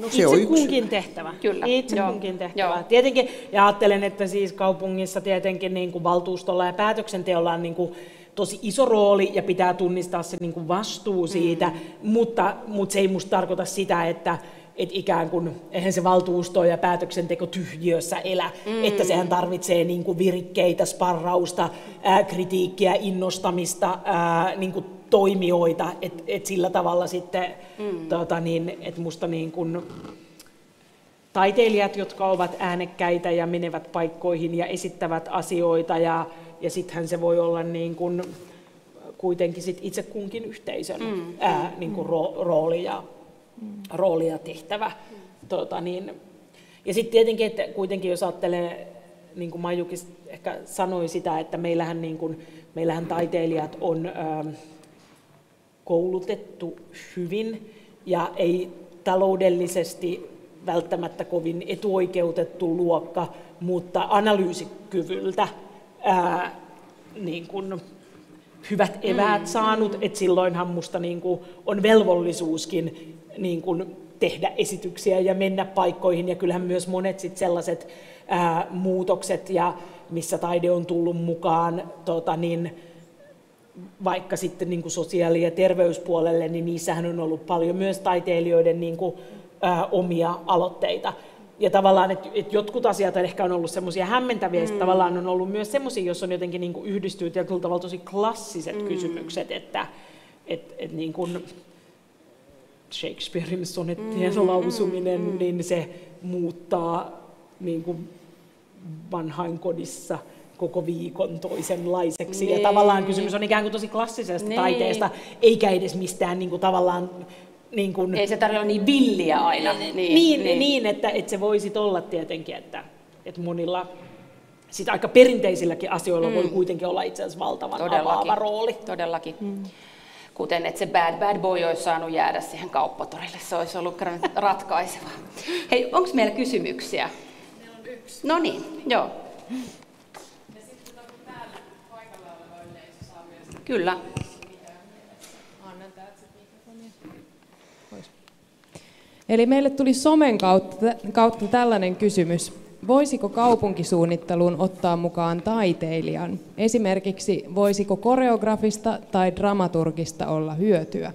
No, se itse on kunkin tehtävä. Kyllä. Itse Joo. kunkin tehtävä. Joo. Tietenkin, ja ajattelen, että siis kaupungissa tietenkin niin kuin valtuustolla ja päätöksenteolla on niin kuin tosi iso rooli ja pitää tunnistaa se niin kuin vastuu siitä, mm. mutta, mutta se ei musta tarkoita sitä, että et ikään kuin, eihän se valtuusto ja päätöksenteko tyhjiössä elä, mm. että sehän tarvitsee niin kuin virikkeitä, sparrausta, ää, kritiikkiä, innostamista, ää, niin kuin toimijoita, että et sillä tavalla sitten, mm. tota niin, että musta niin kuin, taiteilijat, jotka ovat äänekkäitä ja menevät paikkoihin ja esittävät asioita ja, ja sittenhän se voi olla niin kuin, kuitenkin sit itse kunkin yhteisön mm. ää, niin kuin ro, rooli, ja, mm. rooli ja tehtävä. Mm. Tota niin, ja sitten tietenkin, että kuitenkin jos ajattelee, niin kuin Maijukin ehkä sanoi sitä, että meillähän, niin kuin, meillähän taiteilijat on... Ää, koulutettu hyvin ja ei taloudellisesti välttämättä kovin etuoikeutettu luokka, mutta analyysikyvyltä ää, niin kuin hyvät eväät mm, saanut, mm. että silloinhan musta niin kuin on velvollisuuskin niin kuin tehdä esityksiä ja mennä paikkoihin, ja kyllähän myös monet sit sellaiset ää, muutokset, ja missä taide on tullut mukaan, tota, niin, vaikka sitten niin kuin sosiaali- ja terveyspuolelle, niin niissähän on ollut paljon myös taiteilijoiden niin kuin, ää, omia aloitteita. Ja tavallaan, että, että jotkut asiat ehkä on ollut semmoisia hämmentäviä, mm. tavallaan on ollut myös semmoisia, jos on jotenkin niin kuin yhdistyy tietyllä tavalla tosi klassiset mm. kysymykset, että et, et niin kuin Shakespearein sonettien mm, lausuminen, mm, niin se muuttaa niin kuin vanhainkodissa – koko viikon toisenlaiseksi. Niin. Ja tavallaan kysymys on ikään kuin tosi klassisesta niin. taiteesta, eikä edes mistään niin kuin tavallaan... Niin kuin, Ei se tarvitse olla niin villiä aina. Niin, niin, niin, niin. niin että, että se voisi olla tietenkin, että, että monilla sitä aika perinteisilläkin asioilla mm. voi kuitenkin olla itse asiassa valtavan Todellakin. avaava rooli. Todellakin. Mm. Kuten että se bad bad boy olisi saanut jäädä siihen kauppatorille, se olisi ollut ratkaiseva. Hei, onko meillä kysymyksiä? Meillä on yksi. No niin, joo. Kyllä. Eli meille tuli somen kautta, kautta tällainen kysymys. Voisiko kaupunkisuunnitteluun ottaa mukaan taiteilijan? Esimerkiksi voisiko koreografista tai dramaturgista olla hyötyä?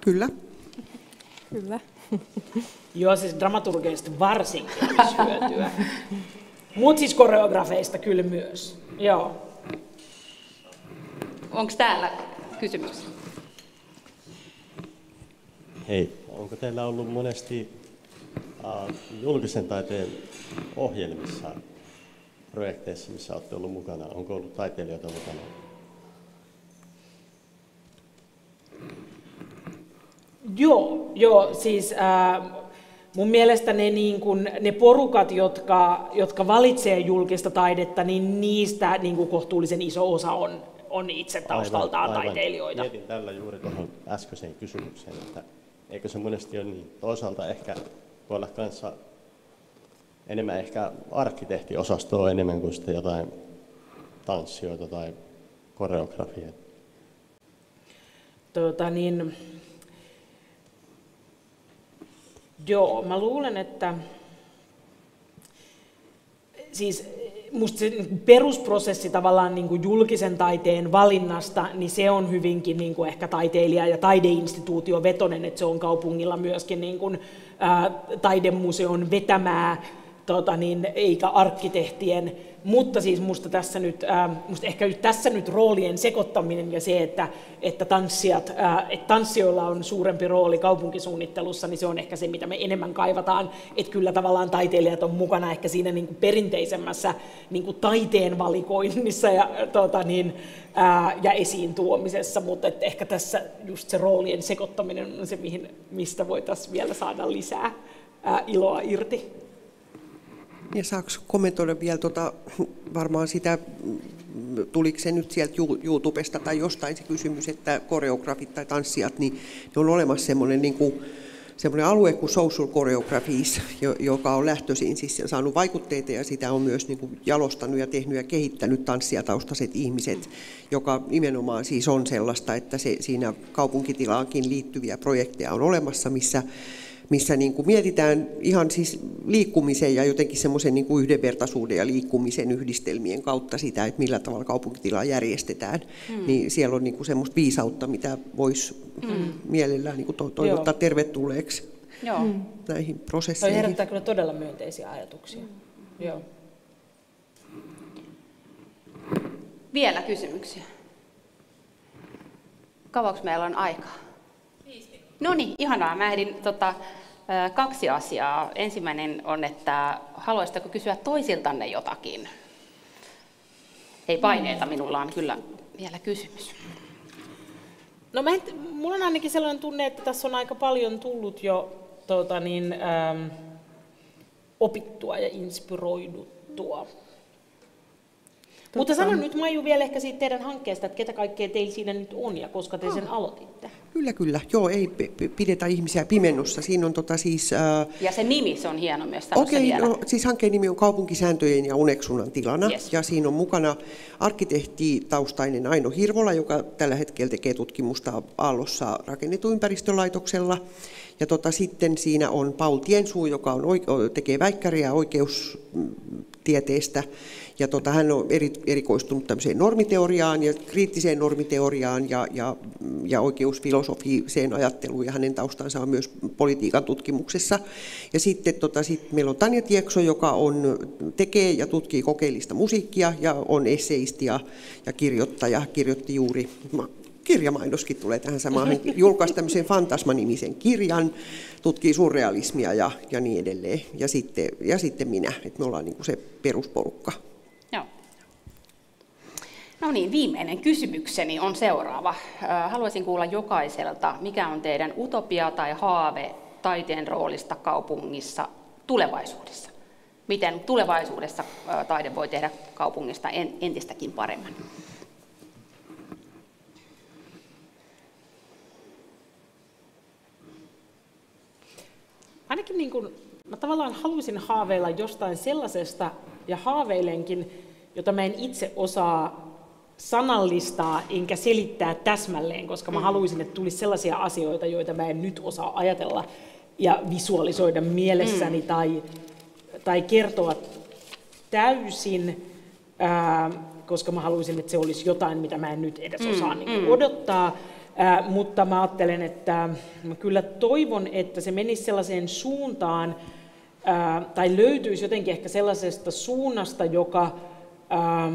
Kyllä. Kyllä. Joo, siis dramaturgeista varsinkin hyötyä. Mutta siis koreografeista kyllä myös. Joo. Onko täällä kysymys? Hei, onko teillä ollut monesti uh, julkisen taiteen ohjelmissa, projekteissa, missä olette ollut mukana? Onko ollut taiteilijoita mukana? Joo, joo siis äh, mun mielestä ne, niin kun, ne porukat, jotka, jotka valitsee julkista taidetta, niin niistä niin kuin kohtuullisen iso osa on on itse taustaltaan aivan, taiteilijoita. Mietin tällä juuri tuohon äskeiseen kysymykseen, että eikö se monesti ole niin. Toisaalta ehkä voi olla kanssa enemmän ehkä arkkitehtiosastoa enemmän kuin sitten jotain tanssijoita tai koreografia. Tota niin, joo, mä luulen, että siis musta se perusprosessi tavallaan niin kuin julkisen taiteen valinnasta, niin se on hyvinkin niin kuin ehkä taiteilija- ja taideinstituutio vetonen, että se on kaupungilla myöskin niin kuin, ää, taidemuseon vetämää tota niin, eikä arkkitehtien. Mutta siis musta, tässä nyt, äh, musta ehkä tässä nyt roolien sekoittaminen ja se, että, että, tanssijat, äh, että tanssijoilla on suurempi rooli kaupunkisuunnittelussa, niin se on ehkä se, mitä me enemmän kaivataan. Että kyllä tavallaan taiteilijat on mukana ehkä siinä niin kuin perinteisemmässä niin kuin taiteen valikoinnissa ja, tota niin, äh, ja esiin tuomisessa, mutta että ehkä tässä just se roolien sekoittaminen on se, mihin, mistä voitaisiin vielä saada lisää äh, iloa irti. Ja saako kommentoida vielä tuota, varmaan sitä, tuliko se nyt sieltä YouTubesta tai jostain se kysymys, että koreografit tai tanssijat, niin ne on olemassa semmoinen niin kuin, semmoinen alue kuin social choreographies, joka on lähtöisin siis saanut vaikutteita ja sitä on myös niin kuin jalostanut ja tehnyt ja kehittänyt tanssijataustaiset ihmiset, joka nimenomaan siis on sellaista, että se, siinä kaupunkitilaankin liittyviä projekteja on olemassa, missä missä niin kuin mietitään ihan siis liikkumisen ja jotenkin semmoisen niin kuin yhdenvertaisuuden ja liikkumisen yhdistelmien kautta sitä, että millä tavalla kaupunkitilaa järjestetään, mm. niin siellä on niin kuin semmoista viisautta, mitä voisi mm. mielellään niin kuin to- toivottaa Joo. tervetulleeksi Joo. Mm. näihin prosesseihin. Toi herättää kyllä todella myönteisiä ajatuksia. Mm. Joo. Vielä kysymyksiä? Kauanko meillä on aikaa? No niin, ihanaa. Mä ehdin tota, kaksi asiaa. Ensimmäinen on, että haluaisitteko kysyä toisiltanne jotakin? Ei paineita, minulla on kyllä vielä kysymys. No mä en, mulla on ainakin sellainen tunne, että tässä on aika paljon tullut jo tuota, niin, ähm, opittua ja inspiroiduttua. Totta. Mutta sano nyt Maiju vielä ehkä siitä teidän hankkeesta, että ketä kaikkea teillä siinä nyt on ja koska te sen aloititte. Kyllä, kyllä. Joo, ei pidetä ihmisiä pimennossa. Siinä on tota siis... Ää... Ja se nimi, se on hieno myös Okei, okay, no, siis hankkeen nimi on Kaupunkisääntöjen ja uneksunnan tilana. Yes. Ja siinä on mukana arkkitehtitaustainen Aino Hirvola, joka tällä hetkellä tekee tutkimusta Aallossa rakennetuympäristölaitoksella. Ja tota, sitten siinä on Paul Tiensuu, joka on, tekee väikkäriä oikeustieteestä ja tota, hän on eri, erikoistunut tämmöiseen normiteoriaan ja kriittiseen normiteoriaan ja, ja, ja oikeusfilosofiseen ajatteluun ja hänen taustansa on myös politiikan tutkimuksessa. Ja sitten tota, sit meillä on Tanja Tiekso, joka on, tekee ja tutkii kokeellista musiikkia ja on esseisti ja, ja kirjoittaja, kirjoitti juuri kirjamainoskin tulee tähän samaan. Hän julkaisi tämmöisen Fantasma-nimisen kirjan, tutkii surrealismia ja, ja niin edelleen. Ja sitten, ja sitten minä, että me ollaan niin kuin se perusporukka. No niin, viimeinen kysymykseni on seuraava. Haluaisin kuulla jokaiselta, mikä on teidän utopia tai haave taiteen roolista kaupungissa tulevaisuudessa? Miten tulevaisuudessa taide voi tehdä kaupungista entistäkin paremman? Ainakin niin kuin, mä tavallaan haluaisin haaveilla jostain sellaisesta, ja haaveilenkin, jota mä en itse osaa sanallistaa enkä selittää täsmälleen, koska mä mm. haluaisin, että tulisi sellaisia asioita, joita mä en nyt osaa ajatella ja visualisoida mielessäni mm. tai, tai kertoa täysin, ää, koska mä haluaisin, että se olisi jotain, mitä mä en nyt edes mm. osaa niin mm. odottaa. Ää, mutta mä ajattelen, että mä kyllä toivon, että se menisi sellaiseen suuntaan, ää, tai löytyisi jotenkin ehkä sellaisesta suunnasta, joka... Ää,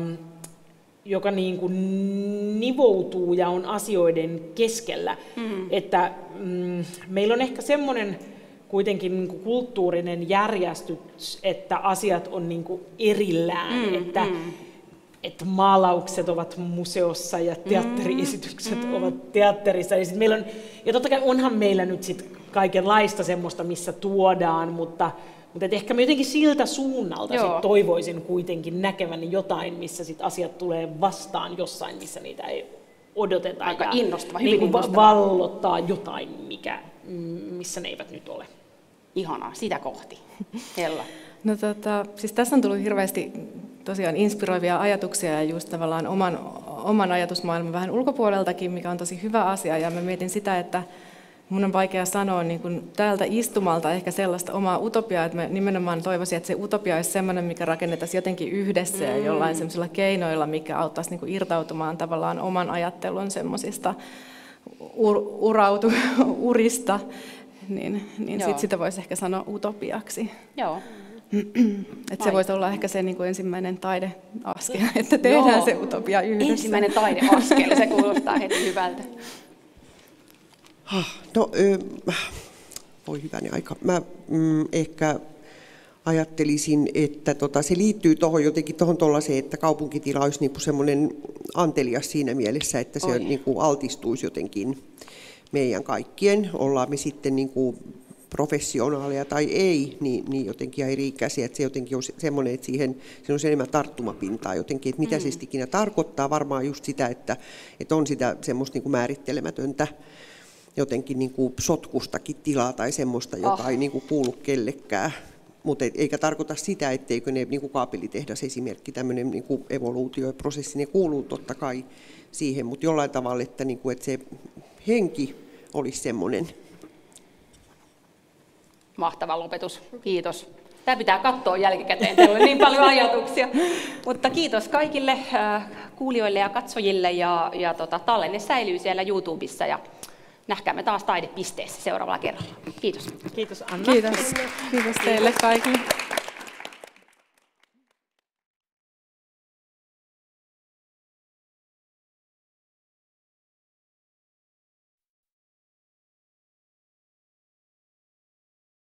joka niin kuin nivoutuu ja on asioiden keskellä. Mm. Että mm, meillä on ehkä semmoinen kuitenkin niin kuin kulttuurinen järjestys, että asiat on niin kuin erillään, mm, että, mm. että maalaukset ovat museossa ja teatteriesitykset mm, ovat teatterissa. Ja, meillä on, ja totta kai onhan meillä nyt sit kaikenlaista semmoista, missä tuodaan, mutta mutta ehkä mä jotenkin siltä suunnalta sit toivoisin kuitenkin näkeväni jotain, missä sit asiat tulee vastaan jossain, missä niitä ei odoteta. Aika ja innostava, hyvin niin innostava. vallottaa jotain, mikä, missä ne eivät nyt ole. Ihanaa, sitä kohti. Hella. No tota, siis tässä on tullut hirveästi tosiaan inspiroivia ajatuksia ja just tavallaan oman, oman ajatusmaailman vähän ulkopuoleltakin, mikä on tosi hyvä asia. Ja mä mietin sitä, että Mun on vaikea sanoa niin kuin täältä istumalta ehkä sellaista omaa utopiaa, että mä nimenomaan toivoisin, että se utopia olisi sellainen, mikä rakennettaisiin jotenkin yhdessä ja jollain sellaisilla keinoilla, mikä auttaisi niin kuin irtautumaan tavallaan oman ajattelun semmoisista ur, urautu, urista, niin, niin sit sitä voisi ehkä sanoa utopiaksi. Joo. että se voisi olla ehkä se niin kuin ensimmäinen taideaskel, että tehdään Joo. se utopia yhdessä. Ensimmäinen taideaskel, se kuulostaa heti hyvältä. Ah, no, ö, voi hyväni aika. Mä mm, ehkä ajattelisin, että tota, se liittyy tuohon jotenkin tuohon tuollaiseen, että kaupunkitila olisi niinku semmoinen antelias siinä mielessä, että se niinku altistuisi jotenkin meidän kaikkien. Ollaan me sitten niinku professionaaleja tai ei, niin, niin jotenkin eri ikäisiä, että se jotenkin on semmoinen, että siihen, siinä on enemmän tarttumapintaa jotenkin, että mitä mm. se sitten ikinä tarkoittaa, varmaan just sitä, että, että on sitä semmoista niin kuin määrittelemätöntä jotenkin niin kuin sotkustakin tilaa tai semmoista, joka oh. ei niin kuin kuulu kellekään. Mutta eikä tarkoita sitä, etteikö ne niin kuin kaapelitehdas esimerkki, tämmöinen niin kuin evoluutioprosessi, ne kuuluu totta kai siihen, mutta jollain tavalla, että, niin kuin, että se henki olisi semmoinen. Mahtava lopetus. Kiitos. Tämä pitää katsoa jälkikäteen, teillä on niin paljon ajatuksia. Mutta kiitos kaikille äh, kuulijoille ja katsojille ja, ja tota, tallenne säilyy siellä YouTubessa ja nähkäämme taas taidepisteessä seuraavalla kerralla. Kiitos. Kiitos Anna. Kiitos. Kiitos teille kaikille.